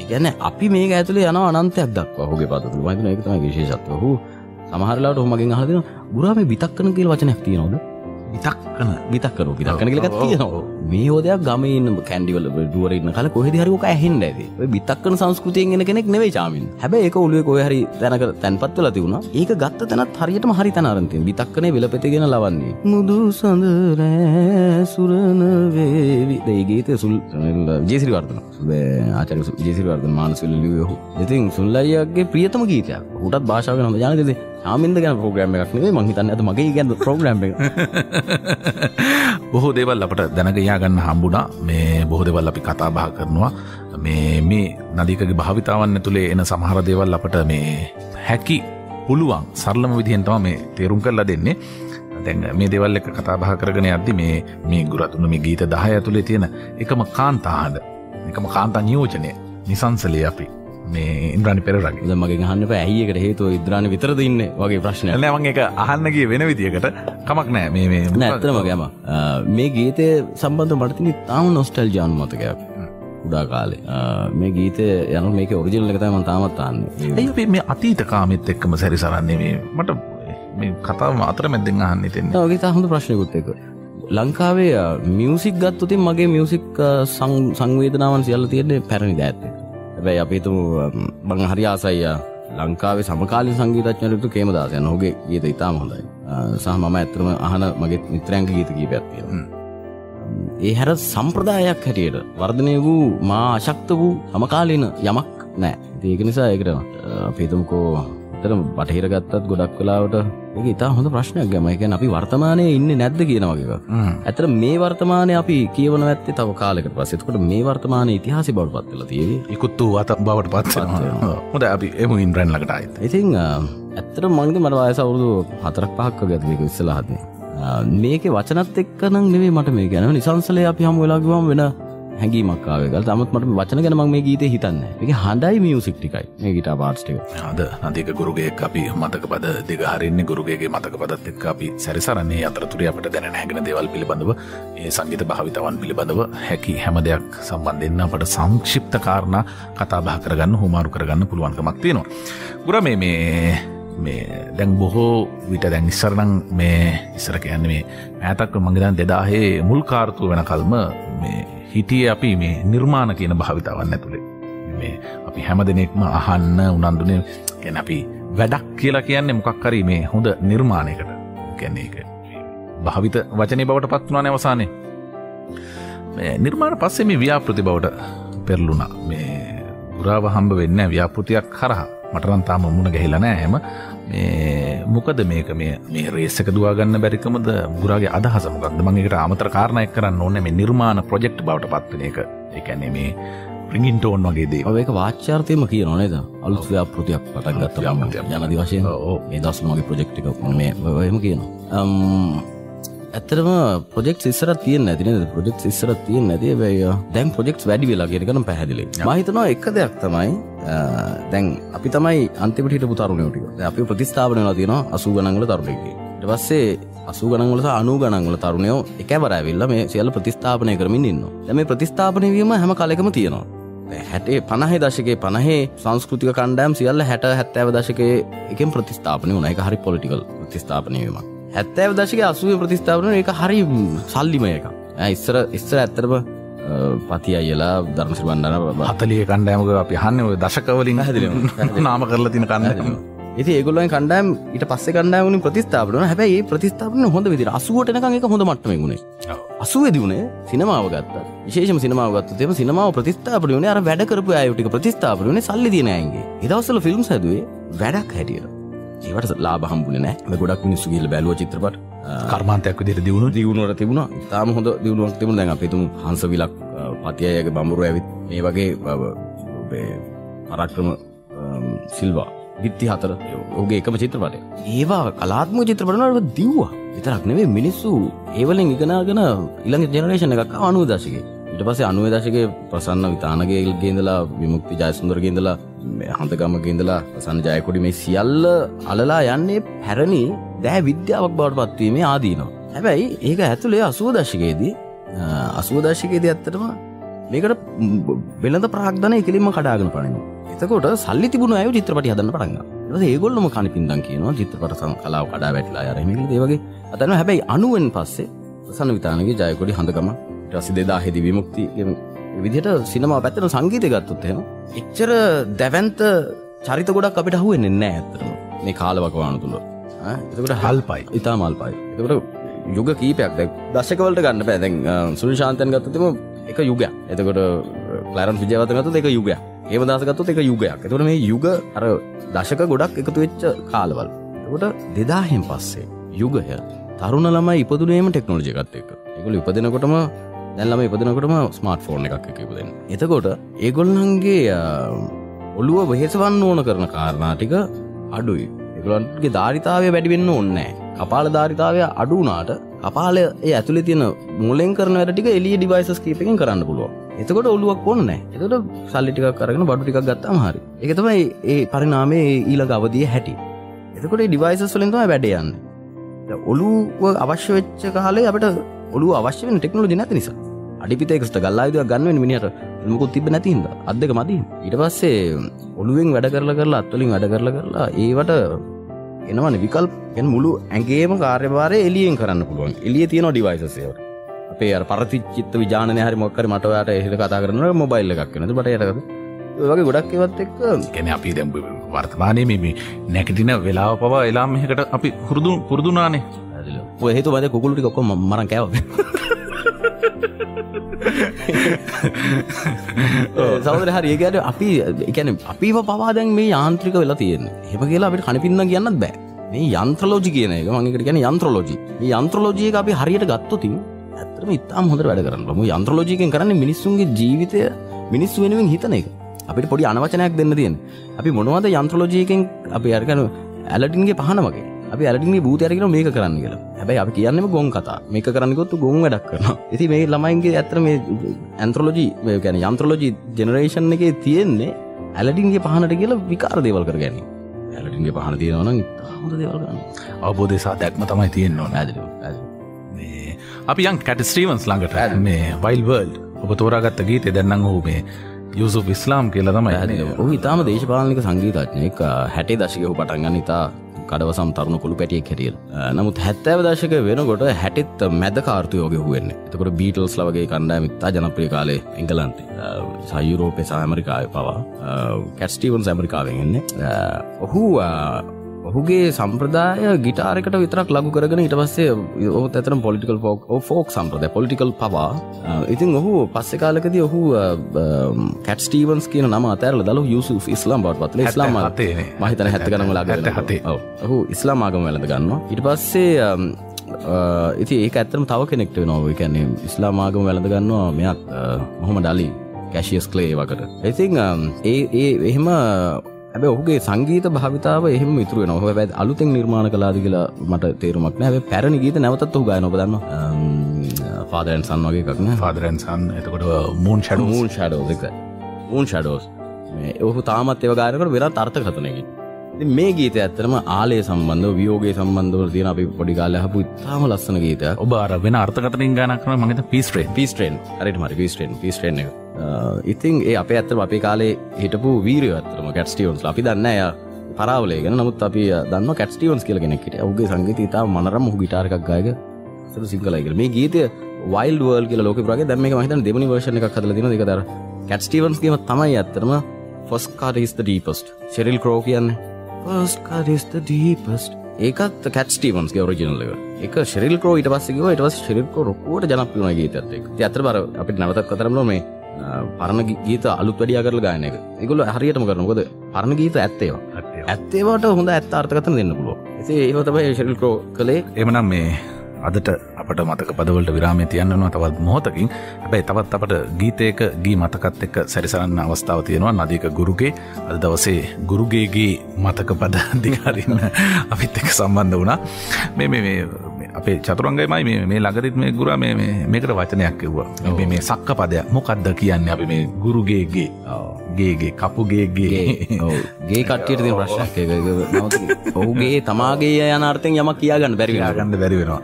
ඒගැන අපි මේ ඇතුලේ යන අනන්තයක් දක් හෝගේ පදතු මයිතන එකතම විශේෂත්ව හු සමහරලාට හොමගින් හදන ගුරාම විතක්කන කියල වචනයක් තියනවද? විතක්කන විතක්කරු විතක්කන කියලක් තියෙනවා. මේ හෝදයක් ගමන්න කැන්ඩිවල දුවරන්න කල කොහෙද හරික ඇහෙන් ඇද විතක්කන සංස්කෘතියෙන් ගෙන කෙනෙක් නෙවේ චාමින් හැබ ඒක ඔලුව කොහ හරි තැනක තැන්පත්වල තිවුණ ඒක ගත්ත තැනත් හරියටම හරි තනරන්තිය විතක්කනේ වෙලපෙතිගෙන ලවන්නේ. මුදු සඳරෑ සුරණ වේවි. දේගීත සුල් ජේසිරි වර්තන ආචර ජේසිරි වර්තන මානසුල ලියහු ඉතින් සුල්ලයියගේ ප්‍රියතම ගීතයක්. හුටත් භාෂාව හොඳ ජනතද ආමින්ද ගැන ප්‍රෝග්‍රම එකක් නේ මහිතන්න ඇත මගේ ගැන ප්‍රෝග්‍රම් එක. (laughs) බොහෝ දේවල් අපට දැනගයා ගන්න හම්බුණා. මේ බොහෝ දෙවල් අපි කතා බහ කරනවා. මේ මේ නදිකගේ භාවිතාවන්න තුළේ එන සමහර දේවල් අපට මේ හැකි පුළුවන් සරලම විදිහෙන්තම මේ තේරුම් කරලා දෙන්නේ. දැන් මේ දෙවල් එක කතා බහ කරගෙන යද්දි මේ මේ ගුරතුුණ මේ ගීත දහය ඇතුළේ තියෙන එකම කාන්තාහද එකම කාන්තා නියෝජනය නිසංසලේ අපි. මේ ඉන්ද්‍රාණි පෙරරගේ ද මගේ හන්න ඇයිකට හේතුව ඉද්‍රාණ විතරද ඉන්න? වගේ ප්‍රශ්නය නැවන් එක අහන්නගේ වෙන විදිියකට. කමක් නෑ. මේ මේ නැත්තරම ගැම මේ. ගීතය සම්බන්ධ මටතිනි තාම නොස්ටල් ජාන මතකයක් උඩා කාලේ. මේ ගීතය යනු මේක ඔරිජිනල් එක තමයි මම තාමත් අහන්නේ. ඇයි අපි මේ අතීත කාමෙත් එක්කම සැරිසරන්නේ මේ මට මේ කතාව අතර මැද්දෙන් අහන්න ඉතින් ඔගේ හොඳ ප්‍රශ්නයකුත් එක ලංකාවේ මියසික් ගත්තුතින් මගේ මියසික් සංවේදනාවන් සියල්ල තියෙන්නේ පැරණි දැත්ත හැබැයි අපිතු බං හරි ආසයිය ලංකාවේ සමකාලි සංගීතඥරතු කේමදාසයන් හොගේ ගීත ඉතාම හොඳයි. සහ මම ඇතරම අහන මගේ මිත්‍රයන්ක ගීත කී පැත්තිය ඒ හැර සම්ප්‍රදායක් හැටියට වර්ධනය වූ මා අශක්ත වූ සමකාලීන යමක් නෑ. ඒක නිසා ඒකට පේතුමකෝ තර බටහිර ගත්තත් ගොඩක් කලාවට ඒ ඉතා හොඳ ප්‍රශ්නයක් ගැම. එකැන අපි වර්තමානය ඉන්න නැද්ද කියනවගේක ඇතර මේ වර්තමානය අපි කියවන ඇත්තේ තව කාලෙකට පස්සෙතකොට මේ වර්තමාන ඉතිහාසි බවට පත්වෙල තියවේ. ඉකුත්තු අත බවට පත් හොද අපි එම ඉන්ද්‍රන්ලකට අයිත ඉතිං ඇත්තර මංග මට වයසවුරුදු හතරක් පහක්ක ගැතික ඉස්සලාහදේ. මේක වචනත් එක්කනම් නෙවේ මට මේ ගැන නිසංසලේ අපි හම වෙලාගවම් වෙන හැඟීමක්කාවක තමත් මට වචන ගැන මං මේ ගීතේ හිතන්න එක හඬයි මියසික් ටිකයි. මේ ගිට පාස්ටික අද නදික ගුරුගේ අපි මතක පද දිගහරන්නේ ගුරුගේ මතක පදත් එක් අපි සැරිසරන්නේ. අතරතුර අපට දැන හැගෙන දේවල් පිළිබඳව ඒ සංගීත භාවිතවන් පිළිබඳව හැකි හැම දෙයක් සම්බන්ධෙන්න්න අපට සංක්ෂිප්ත කාරණ කතාබා කරගන්න හුමාරු කරගන්න පුළුවන්කමක් තියෙනවා. ගුර මේ මේ මේ දැන් බොහෝ විට දැන් ඉස්සරනං මේ ඉස්සර කියන්න මේ ඇතක් මගේදන් දෙදාහේ මුල් කාර්තුව වෙන කල්ම මේ හිටිය අපි මේ නිර්මාණ කියන භාවිතාවන්න ඇතුළේ මේ අපි හැම දෙනෙක්ම අහන්න උනන්දුනේ ගැන අපි වැඩක් කියලා කියන්නේ මොකක්කරී මේ හොඳ නිර්මාණයකට. ගැන්නේ එක භාවිත වචනය බවට පත්වනා අවසානය. නිර්මාණ පස්සේ මේ ව්‍යාපෘති බවට පෙරලුණා මේ ගුරාව හම්බ වෙන්න ව්‍යාපෘතියක් කරහා මටරන්තාම මුණ ගැහිලනෑ හැම. මේ මොකද මේක? මේ මේ රේසක දවාගන්න බැරිකමද ගුරාගේ අදහස මොකක්ද? මගේට අමතර කාරණයක් කරන්න ඕන. මේ නිර්මාණ ප්‍රජෙක්් බවට පත්වන එක. එකැනේ මේ ප්‍රිගින්ටෝන් වගේ දේ ඒක වාච්චාර්තයම කිය නොනේද අලුත් ව්‍යාපෘතියක් පටක් ගත්ත යනදි වශයෙන්. ඒ දස්මගේ ප්‍රජෙක්්ටික මේ වයම කියනවා. ඇතරම ප්‍රෙක් ස්සර තිය නැතින ප්‍රෙක් ස්සර තිය නැතිය බැය දැන් ප්‍රෙක් වැඩි වෙලා ගෙනකන පැහැදිලි මහිතනවා එක දෙයක් තමයි දැන් අපි තමයි අන්තිපට පුතරුණයටික අපි ප්‍රතිස්ථාපනය තියන අසූ ගනංගල තරුණයගේ පස්සේ අසු ගනංගලස අනු ගනංගල තරුණයෝ එකබරඇවිල්ල මේ සියල්ල ප්‍රතිස්ථාපනය කරමින් ඉන්න දැම ප්‍රතිස්ථාපනය වීම හැම කලෙකම තියෙනවා. හැටේ පණහේ දශකේ පණහේ සංස්කෘතික කණ්ඩෑම් සියල්ල හැට හැත්තෑව දශකේ එකෙන් ප්‍රතිස්ථාපනය වන එක හරි පොලිටිකල් ප්‍රතිස්ථාපනයවීම හැත්තෑව දශක අසුව ප්‍රතිස්ථාපන එක හරි සල්ලිමය එක ඉස්සර ඉස්සර ඇත්තරම පති අයලා ධර්මසි බන්ඩන හතලිය කණ්ඩෑමක අපි හන්න දශකවලින්? හැදිල නාම කරලා තින කන්න ඇති ඒගොල්ලන් කණ්ඩෑම් ඉට පස්ස කණ්ඩෑවලින් ප්‍රතිස්ථාපන හැබැයි ප්‍රතිස්ථාපන හොඳ විදි අසුවටනක එක හොඳ මට්ටම ගුණේ අසුවදි වුණේ සිනමාව ගත්ත. විශේෂම සිනමාවගත් තෙම සිනමාව ප්‍රතිස්ථාපනයන අර වැඩ කරපු අයටික ප්‍රතිස්ථාපනයන සල්ලි දිනයන්ගේ එදවසල ෆිල්ම් හැදුවේ වැඩක් හැටියට ඒවට ලාබහම්බුණ නෑ. ගොඩක් මිනිස්සු ගිල බැලුව චිත්‍රපට. කර්මාන්තයක් විදිර දියුණු දියුණුවට තිබුණ. තාම හොඳ දියුණුවක් තිබුණ. දැන් අපිතුම හන්ස විලක් පතියයගේ බඹුරු ඇවිත් මේ වගේ පරක්‍රම සිල්වා. විත්ති හතර. ඕගේ එකම චිත්‍රපටය. ඒවා කලාත්ම චිත්‍රපටනට දිව්වා. විතරක් නෙවේ මිනිස්සු ඒවලින් ඉගෙනගෙන ඉළඟ ජනරේෂණ එකක් අනුව දශක ඉට පසේ අනුව දශක ප්‍රසන්න විතානගේ ගේදලා විමුක්ති ජයසුන්දරගේදලා හඳකමගේදලා ප්‍රසන්න ජයකොඩි මේ සියල්ල අලලා යන්නේ පැරණි දෑ විද්‍යාවක් බවට පත්වීමේ ආදීනවා. හැබැයි ඒක ඇතුළේ අසුව දශකයේදී අසුව දශකයේදී ඇත්තටම මේකට වෙළඳ ප්‍රාග්ධනය කෙලින්ම කඩාගෙන පනින් එතකොට සල්ලි තිබුණ ඇය චිත්‍රපටි හදන්න පටගන්න ඒගොල්ලම කනි පින්දන් කියනවා චිත්‍රපට සම කලාව කඩා වැටලා අරමිල දේවගේ අතන හැබැයි අනුවෙන් පස්සේ සන විතානගේ ජයකොඩි හඳකම ටසි දෙදා හෙදි විමුක්ති විදිහට සිනමා පැත්තන සංගීතය ගත්තුත් එහෙම එච්චර දැවන්ත චරිත ගොඩක් අපිට හුවෙන්නේ නෑ ඇතරම මේ කාලවකවානු තුළ එතකට හල් පයි ඉතා මල් පයි එතකට යුග කීපයක් දැ දශකවලට ගන්න පැදැන් සුනි ශාන්තයන් ගත්තතම එක යුගයක්. එතකොට ලරන් විජයවත ගතු එක යුගයක්. ඒම දසගත්තුත් එක යුගයක්. එතකට මේ යුග අර දශක ගොඩක් එකතු වෙච්ච කාලවල්. එකොට දෙදාහෙන් පස්සේ යුගය තරුණ ළමයි ඉපදුනේම ටෙක්නෝජිකත් එක එකගොල ඉපදෙනකොටම දැල්ලම ඉපදනකොටම ස්මාර්ට් ෆෝර්න එකක් එක ඉපදෙන එතකොට ඒගොල්ලන්ගේ ඔළුව වෙහෙසවන්න ඕන කරන කාරණාටික අඩුයි. එගලන්ගේ ධාරිතාවය වැඩිවෙන්න ඔන්නෑ කපාල ධාරිතාවය අඩුනාට කපාල ඇතුල තියන මුලෙන් කරන වැටික එලිය ඩිවයිසස් කීපකින් කරන්න පුළුව එතකොට ඔලුවක් ඔන්න එතට සල්ලිටික කරන බඩු ටික් ගත්තම හරි. එකතමයි ඒ පරිනාමේ ඊළ ගවදිය හැටි. එතකොට ඩිවයිසස් වලින්තම වැඩයන්න ඔලුව අවශ්‍ය වෙච්ච කාලේ අපට ඔලු අවශ්‍ය වෙන ටෙක්නෝජි නැති නිසා. අඩිපිතෙක්ට ගල්ලාද ගන්න මිනිට මකුත් තිබ නැතින්ද අදක මදී ඉට පස්සේ ඔළුවෙන් වැඩ කරලා කරලා අත්වලින් වැඩ කරලා කරලා ඒවට එනවන විකල් එන් මුළු ඇගේම කාර්යභාරය එලියෙන් කරන්න පුළුවන්. එලිය තියෙන ඩිවයිසසේවට අපේ අර පරති චිත්ත විජානය හරි මොක්කර මටවට එහි කතා කරන මොබයිල්ල එකක් වෙනද බට යටකද? වගේ ගොඩක් ඒවත් එක්ක ගැන අපි දැ වර්තමානය මෙම නැකටින වෙලාව පවා එලාම් එකට අපි හුරුදු පුරදුනානේ. හේතු වද කුකුලටි කොක්කො මරන් කෑව. සෞදර හරි ඒකට අපි එකන අපිව පවාදැන් මේ යාන්ත්‍රික වෙලා තියෙන හෙම කියලා අපිට කණපින්න කියන්නත් බෑ. මේ යන්ත්‍රලෝජි කියන එක මංකට කියන යන්ත්‍රලෝජි. යන්ත්‍රලෝජිය අපි හරියට ගත්තතින් ඇතරම ඉතාම හොඳ වැඩ කරන්න ම යන්ත්‍රලෝජිකෙන් කරන්න මිනිස්සුන්ගේ ජීවිතය මිනිස්සු වෙනුවෙන් හිතන එක. අපිට පොඩි අනවචනයක් දෙන්න තියෙන අපි මොනවද යන්ත්‍රලෝජයකෙන් අපි අරගන ඇලටින්ගේ පහන වගේ අපි අරටිගේ භූතයරගෙන මේක කරන්න කියලා. හැබයි අපි කියන්නම ගොන් කතා. මේක කරන්නකොත්තු ගොන් වැඩක් කරන ඇති (laughs) මේ ළමයින්ගේ ඇතර මේ ඇන්ත්‍රලෝජී ගැන යන්ත්‍රලෝජී ජෙනරේෂන් එක තියෙන්නේ ඇලටින්ගේ පහනට කියලා විකාර දේවල් කර ගැන ඇලටින්ගේ පහන තියෙනවන හොඳ දේවල්ගන්න අවබෝධසා දැක්ම තමයි තියෙන්නවා ඇද අපි යන් කැට ස්ට්‍රීවන්ස් ළඟට මේ වයිල්වර්ල් ඔබ තෝරාගත්ත ගීතය දැන්නම් හෝ මේ යුසු ඉස්ලාම් කියල තමයි ඔහු ඉතාම දේශපාලනික සංගීතඥයෙක්. හැටේ දශකහු පටන්ගන්න ඉතා කඩවසම් තරුණු කොළු පැටියෙක් හැටියල් නමුත් හැත්තෑව දශක වෙනකොට හැටිත් මැද කාර්තයෝග හුවෙන්න. එතකොට බීටල්ස් ලවගේ කණ්ඩෑ මිත්තා ජනප්‍රිය කාලේ එංගලන්තේ. සයුරෝපය සාමරිකාය පවා. කැස්ටීවන් සැමරිකාවෙන් එන්නේ. ඔහු ඔහුගේ සම්ප්‍රදාය ගිටාරකට විතරක් ලගු කරගෙන ඉට පස්සේ ඔහත් ඇතරම් පොලිටිකල් ෆෝක් ෆෝක් සම්ප්‍රදය පොලිටිකල් පවා ඉතින් ඔහු පස්සෙ කාලකද ඔහු කැට්ස්ටීවන්ස් කියන නම අතරල දල යුසු ඉස්ලාම් බට පත්ල ඉස්ලාම් මහිතන හැත්තකනම ලාගට හතේ. ඔහු ඉස්ලාම් ආගම වැලඳ ගන්න ඉට පස්සේ ඉති ඒ ඇත්තම තව කෙනෙක්ට නොව කැන්නේ ඉස්ලාම් ආගම වැළඳ ගන්නවා මෙයක් මොහොම ඩලි කැශියස් කලේ වකට ඉතිං ඒ ඒ එහෙම ඇබ ඔහුගේ සංගීත භාවිතාව එහම ඉතුර නොහ ඇත් අලුතෙන් නිර්මාණ කලාද කියලා මට තේරුමක් නෑ පැරණි ගීත නැවතත් හු ගය නොබදන්න ෆාදරන් සන් වගේ එකක්න ෆාදරන් සන් එතකොට මූන් ෂඩ මූන් ෂඩෝ එක. මූන් ෂඩෝස් ඔහු තාමත් ඒව ගායනකට වෙරත් අර්ථ කතනකින් මේ ගීත ඇත්තරම ආලේ සම්බන්ධ වියෝගේ සම්බන්ධව තියෙන අපි පොඩි කාලය හපු ඉතාම ලස්සන ගීත ඔබ අර වෙන අර්ථකතනින් ගානක් කරන මගත පිස්ට්‍රේන් පිස්ට්‍රේන් අරට මරි පිස්ට්‍රේන් පිස්ට්‍රේන් එක ඉතින් ඒ අප ඇත්තම අපේ කාලේ හිටපු වීරය අත්තරම කැට්ස්ටියවන්ස් අපි දන්න ඇය පරාවලේගෙන නමුත් අපි දන්න කැට්ස්ටියවන්ස් කියලගෙනෙක්ට ඔගේ සංගීත ඉතා මනරම් හු ගිටාරකක් ගයක සරු සිංහලයිකල මේ ගීතය වයිල් වල් කියල ලෝක ප්‍රගේ දැම මහිතන දෙමනි වර්ෂණ එකක් හදල දින දෙකදර කැට්ස්ටිවන්ස් කියම තමයි ඇත්තරම ෆොස්කාට හිස්ත ඩීපස්ට ශෙරිල් ක්‍රෝ කියන්නේ. ෆස්කාට හිස්ත ඩීපස්ට ඒකත් කැට ටීවන්ස්ගේ ඔරිජනල එක. ශිල් කෝ ට පස්සෙකව ඉටවස් ශිල්කෝ රොක්කෝට ජනපින ගීතත් ඇතර බර අපිට නවතක් කතරම මේ පරණ ගීත අලුත් වැඩිය කරල ගායන එක. එකගොල හරියටම කරනකොද පරණ ගීත ඇත්තේවා. ඇත්තේවට හොඳ ඇත්ත අර්ථකතන දෙන්න පුළුව එසේ ඒහතබයි ශිල් කෝ කළේ. එමනම් මේ අදට අපට මතක පදවලට විරාමය තියන්නවා තවත් මොහොතකින්. හැබැයි තවත් අපට ගීතයක ගී මතකත් එක්ක සැරිසරන්න අවස්ථාව තියෙනවා. නදීක ගුරුගේ. අද දවසේ ගුරුගේගේ මතක පද (laughs) දිකාරන්න අපිත් එක්ක සම්බන්ධ වුණා. මේ මේ අපේ චතුරංගයමයි මේ ළඟරිත් මේ ගුර මේකට වචනයක් කිව්වා. මේ සක්ක පදයක් මොකක්ද කියන්න අපි මේ ගුරුගේගේ ගේගේ කපුගේගේ ගේ කට්ටියට තින ප්‍රශ්නක් ඔහුගේ තමාගේ යනර්තයෙන් යම කියාගන්න බැරි ගන්න බැරි වෙනවා.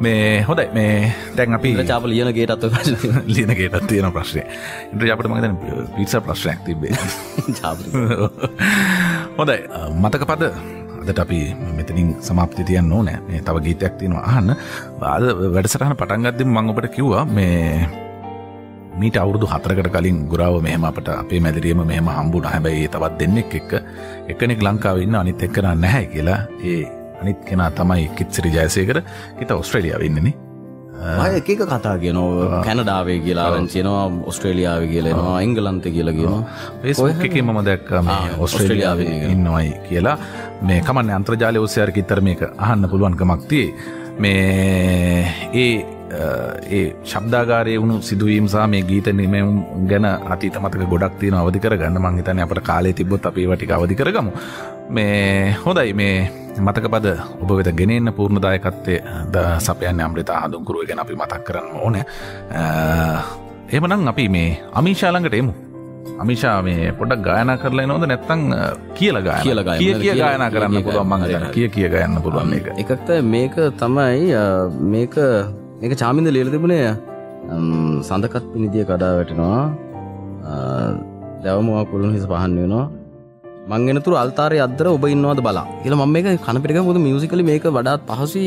මේ හොඳයි. මේ දැන් අපි චාප ලියන ගේටත් ලියනගේටත් තියෙන ප්‍රශ්නය ඉට අපට මගන පිස ප්‍රශ්නයක් තිබේ (laughs) (laughs) හොඳයි. මතක පද අදට අපි මෙතනින් සමාප්ති තියන්න ඕනෑ. මේ තව ගීතයක් තියෙනවා. අහන්න. අද වැඩසටහන පටන්ගත්දිම මං ඔබට කිව්වා මේ මීට අවුරදු හතරකට කලින් ගුරාව මෙහම අපට අපේ මැදිරියම මෙහම හම්බුන හැබැයි තවත් දෙන්නෙක් එක්ක එකනෙක් ලංකාව ඉන්න අනිත් එක්කන නැහැ කියලා. ඒ අනිත් කෙනා තමයි කිත්සිරි ජයසයකර හිත ඔස්ට්‍රේලියාව ඉන්නනේ එක කතා කියනෝ කැනඩාවේ කියලා රංචියනවා ඔස්ට්‍රේලියාව කියලෙනවා එංගලන්ත කියලා කියනවා. පේස්ක මම දැක්ක ඔස්ට්‍රේලියාව ඉන්නවයි කියලා. මේ කමන්න අන්ත්‍රජාලය ඔස්සයාර ඉතර මේක අහන්න පුළුවන්කමක් තිේ මේ ඒ ඒ ශබ්දාගාරය වුණු සිදුවීම්සා මේ ගීත නිමම් ගැන අතීත මතක ගොඩක් තියෙන අවධි කරගන්න. මංහිතන අපට කාලේ තිබොත් අපේ වටික අවධි කරගමු. මේ හොඳයි. මේ මතක පද ඔබ වෙත ගෙනෙන්න පූර්ණදායකත්තේ ද සපයන්න අම්රිත ආදුංකුරුව ගැන අපි මතක් කරන්න ඕන. එමනං අපි මේ අමීශාලඟට එමු. අමිෂා මේ පොඩක් ගායනා කරලා නොද නැත්තං කියල ගා කියල කිය ගායනා කරන්න පුළුවන් මං කිය කිය ගයන්න පුළුවන් එක එකක්ත මේක තමයි මේක මේක චාමින්ද ලියල තිබුණේ? සඳකත් පිනිදිය කඩා වැටෙනවා. දැවමවා කුළුන් හිස පහන් වෙනවා. මංගෙනතුර අල්තාරය අදර ඔබ ඉන්නවාද බලා. කියල මම මේක කනපිටික මුද මියසිකල මේක වඩාත් පහසි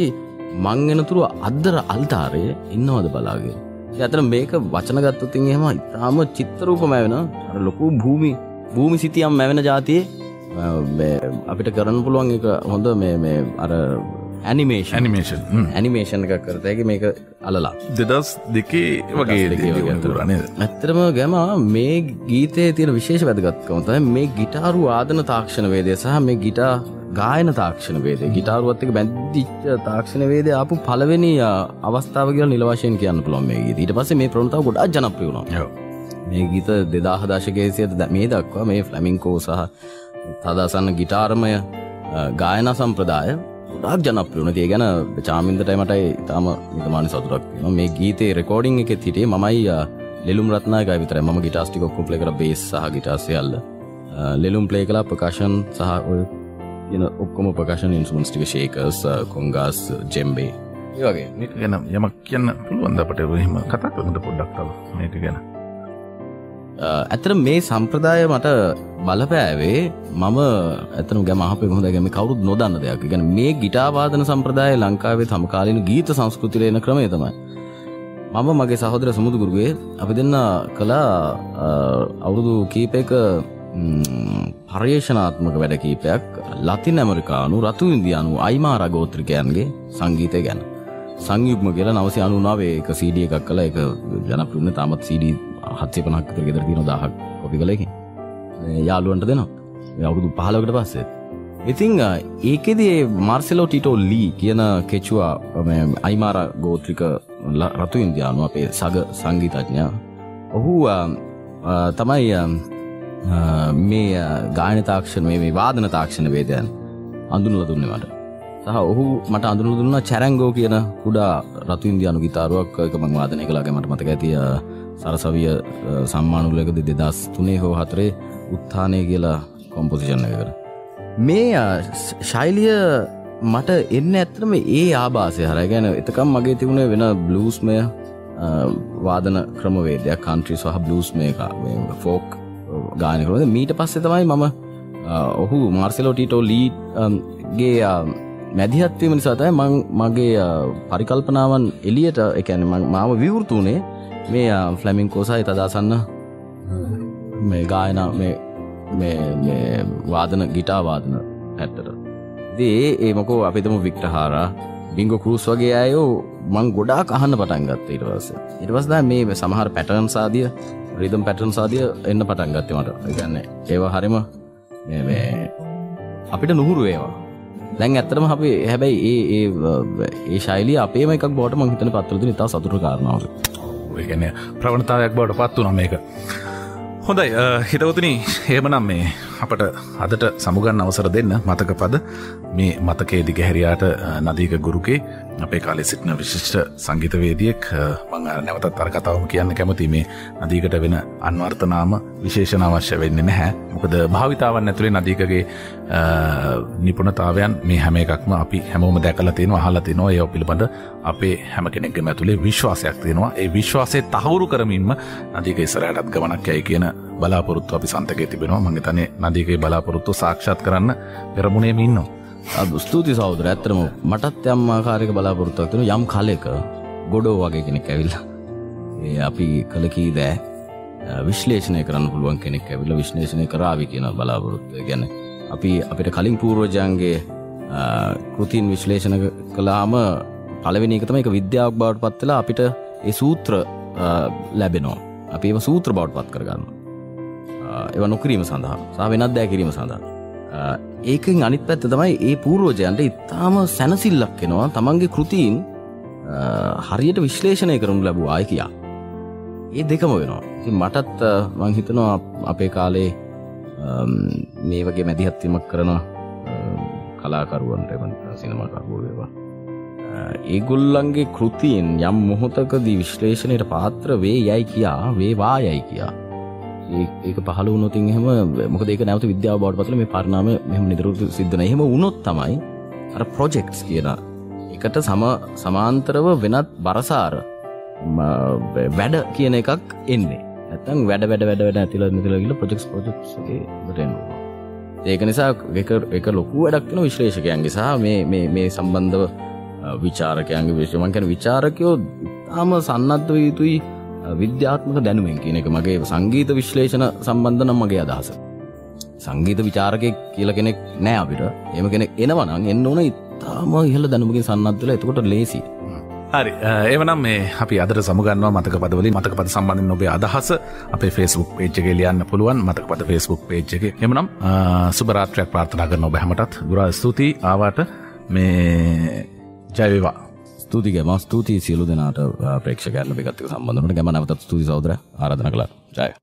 මංගෙනතුරු අද්දර අල්තාරය ඉන්නවද බලාගේ ඇතන මේක වචන ගත්තතින් එහෙම ඉතාම චිත්තරූපම වෙන ලොකු භූමි භූමි සිතියම් මැවෙන ජාතියේ අපිට කරන්න පුළුවන් එක හොඳ මේ අර ඇනිමේෂන් ඇනිමේෂන් ඇනිමේෂන් එක කරතයගේ මේක අලලා. දෙදස් දෙකේ වගේ තුරනේ ඇත්තරම ගැම මේ ගීතය තියෙන විශේෂ වැදගත්කමතයි මේ ගිටාරු ආදන තාක්ෂණ වේදය සහ මේ ගිටා ගායන තාක්ෂණ වේදේ ගිටාරුවත් එක බැන්දිච්ච තාක්ෂණ වේද අපපු පලවෙනි අවස්ථාව කියල නිලවශයෙන් කියන්න පුළොන් මේ ඊට පස්සේ මේ ප්‍රෘණතාව ගොඩා ජනප්‍රියුණා මේ ගීත දෙදාහදාශකේසියට මේ දක්වා මේ ෆ්ලමින්කෝ සහ තදසන්න ගිටාර්මය ගායන සම්ප්‍රදාය ගොඩක් ජනප්‍රියුණ තිය ගැන චාමින්දටයිමටයි ඉතාම නිතමාන සතුරක් මේ ගීතේ රෙකෝඩිං එක හිටියේ මමයි ලෙලුම් රත්නායක විතර ම ගිටස්ටිකොක්කුම් පලේ කර බේස් සහ ගිටාසයල්ල ලෙලුම් පලේ කලා ප්‍රකාශන් සහ ඔය යන ඔක්කොම ප්‍රකාශන ඉන්සුමන්ස් ටික. ශේකස් කොංගස් ජෙම්බේ ඒවගේ මේක ගැන යමක් කියන්න පුළුවන්ද අපට? රහිම කතා කරනද පොඩ්ඩක් තව මේක ගැන. ඇතර මේ සම්ප්‍රදාය මට බලපෑවේ මම ඇතන ගැම අපේ හොඳ ගැම කවරුත් නොදන්න දෙයක්. ගැන මේ ගිටාවාදන සම්ප්‍රදාය ලංකාවේ තමකාලීන ගීත සංස්කෘතිරයන ක්‍රමය තමයි. මම මගේ සහෝදර සමුදුගුරුගේ අපි දෙන්න කලා අවුරුදු කීපයක පර්යේෂනාත්මක වැඩ කීපයක් ලතින් ඇමරිකානු රතු ඉන්දියානු අයිමා රගෝත්‍රිකයන්ගේ සංගීතය ගැන. සංයුක්ම කියලා නවසි අනුනාවේ එක සීඩිය එකක් කළ. එක ජනප්‍රන්න තාමත් සීඩී හත්සේ පනක් විතර ගෙදර තියෙන දහක් කොපි කලකින් යාළුවන්ට දෙනවා. අවුරුදු පහලකට පස්සේ ඉතිං ඒකෙදී මාර්සෙලෝ ටිටෝ ලී කියන කෙචුවා අයිමාර ගෝත්‍රික රතු ඉන්දයානු අපේ සග සංගීතඥා ඔහු තමයි මේ ගායන තාක්ෂණ මේ වාදන තාක්ෂණ වේදයන් අඳුනුල දුන්නේ මට. සහ ඔහු මට අඳුනු දුන්න චැරැංගෝ කියන කුඩා රතු ඉන්දයානු ගිතාරුවක්. එක මං වාදනය කලාගේ මට මතක ඇතිය සරසවිය සම්මානුලකද දෙදස් තුනේ හෝ හතරේ උත්ථානය කියලා කොම්පොසිෂන් එකට. මේ ශෛලිය මට එන්න ඇත්තරම ඒ ආබාසය හර ගැන එතකම් මගේ තිබුණේ වෙන බ්ලූස්මය වාදන ක්‍රමවේදයක් කන්ට්‍රි සහ බ්ලූස්මය එක ෆෝක් ගානකරද මීට පස්සෙ තමයි මම ඔහු මාර්සෙලෝ ටීටෝ ලීගේ මැදිහත්වීම නිසාතයි මං මගේ පරිකල්පනාවන් එලියට එකැන මාව විවෘතුනේ මේ ෆ්ලමින් කෝසයි තදාසන්න මේ ගායන වාදන ගිටාවාදන ඇත්තට. දේ ඒමකෝ අපිතම වික්ටහාරා බිංග කරුස් වගේ අයෝ මං ගොඩා අහන්න පටන් ගත්ත ඉටවස ඉටවස්දා මේ සමහර පැටර්න් සාදිය රිදම් පැටර්න් සාදිය එන්න පටන් ගත්තේ මට. ගන්න ඒවා හරිම අපිට නුහුරු ඒවා. දැන් ඇත්තරම අපි හැබැයි ඒ ඒ ශෛලි අපේම එකක් බෝට මංහිතන පත්තරද ඉතා සතුර කාරණාව ගැන ප්‍රවණතාවයක් බවට පත් වන මේක. හොඳයි හිතවතුනි ඒමනම් මේ අපට අදට සමුගන්න අවසර දෙන්න මතක පද මේ මතකේ දිගහැරයාට නදීක ගුරුකේ අපේ කාලෙ සිටින විශිෂ්ට සංගීතවේදියෙක් මං නැවතත් අර කතාවම කියන්න කැමති මේ නදීකට වෙන අන්වර්තනාම විශේෂණ අවශ්‍ය වෙන්න නැහැ. මොකද භාවිතාවන් ඇතුළේ නදීකගේ නිපුණතාවයන් මේ හැම එකක්ම අපි හැමෝම දැකල තියෙන හල තිනවා ඒ පිළිබඳ අපේ හැම කෙනෙක්ගම ඇතුළේ විශ්වාසයක් තියෙනවා. ඒ විශ්වාසය තහවුරු කරමින්ම නදීක ඉසරයටත් ගමනක් ඇයි කියන බලාපොරොත්තු අපි සන්තකේ තිබෙනවා. මංගතනේ නදීකේ බලාපොරොත්තු සාක්ෂාත් කරන්න පෙරමුණේම ඉන්නවා. ස්තුති සෞදර ඇත්තරම මටත් යම් ආකාරයක බලාපොරොත්තුවක් තියෙන යම් කලෙක ගොඩෝ වගේ කෙනෙක් ඇවිල්ලා. ඒ අපි කළ කී දෑ විශ්ලේෂණය කරන්න පුළුවන් කෙනෙක් ඇවිල්ලා විශ්ලේෂණය කරાવી කියන බලාපොරොත්තුව ගැන. අපි අපිට කලින් පූර්වජයන්ගේ කෘතින් විශ්ලේෂණ කළාම පළවෙනි එක තමයි එක විද්‍යාවක් බවට පත් වෙලා අපිට ඒ සූත්‍ර ලැබෙනවා. අපි ඒව සූත්‍ර බවට පත් කරගන්න ඒව නොකිරීම සඳහා. සහ වෙනත් දෑ කිරීම සඳහා. ඒකෙන් අනිත් පැත්ත තමයි ඒ පූර්ෝජයන්ට ඉතාම සැනසිල්ලක් එෙනවා. තමන්ගේ කෘතිීන් හරියට විශ්ලේෂණය කරනු ලැබූ ආය කියා. ඒ දෙකම වෙනවා. මටත් මංහිතනවා අපේ කාලේ මේ වගේ මැදිහත්වීමක් කරන කලාකරුවන්ට සිනමකරුව වේවා. ඒගොල්ලන්ගේ කෘතියෙන් යම් මොහොතකදී විශ්ලේෂණයට පාත්‍ර වේ යැයි කියා වේවා යැයි කියා. ඒක පහල වනොතින් එහෙම මොක ඒක නැවත විද්‍යාව බවට පතල මේ පරණාම මෙහම නිදරු සිද්ධන එහෙම වුණොත් තමයි අර ප්‍රොජෙක්ස් කියන එකට සම සමාන්තරව වෙනත් බරසාර වැඩ කියන එකක් එන්නේ. ඇතන් වැඩ වැඩ වැඩ වැඩ ඇතිල නිතිලගල ප්‍රජෙක්ස් පොජෙක්්ටෙන් ඒක නිසා එක ලොකු වැඩක්න විශ්ලේෂකයන්ගේ සහ මේ මේ සම්බන්ධව විචාරකයන්ගේ විශ්වමංකැන විචාරකයෝ තාම සන්නද්ධව යුතුයි. විද්‍යාත්මක දැනුවෙන් කියන එක මගේ සංගීත විශ්ලේෂණ සම්බන්ධ නම් මගේ අදහස. සංගීත විචාරකය කියල කෙනෙක් නෑ අපිට. එම කෙනෙක් එනවනං එන්න ඕන ඉතාම ඉහල දැනුමකින් සන්නත්වල එතකොට ලේසි. හරි. ඒවනම් මේ අපි අදර සමුගන්නවා මතක පදවල මතක පද සම්බන්ධ නොබේ අදහස අපේ ෆෙස්බුක් පේච්චගේ ලියන්න පුළුවන්. මතක පද ෆෙස්බුක් පේච්චක එමනම් සුබරාත්‍රයක් ප්‍රාර්ථනා කරන ඔබ හැමටත්. ගුරා ස්තුතියි. ආවාට මේ ජයවේවා ස්තුතික ම ස්තුතියි සියලු දෙනාට ප්‍රේක්ෂකයන්න පිගත්තික සම්බඳනට ගැම. නවතත් ස්තුති සෞදර ආරධන කලා ජය.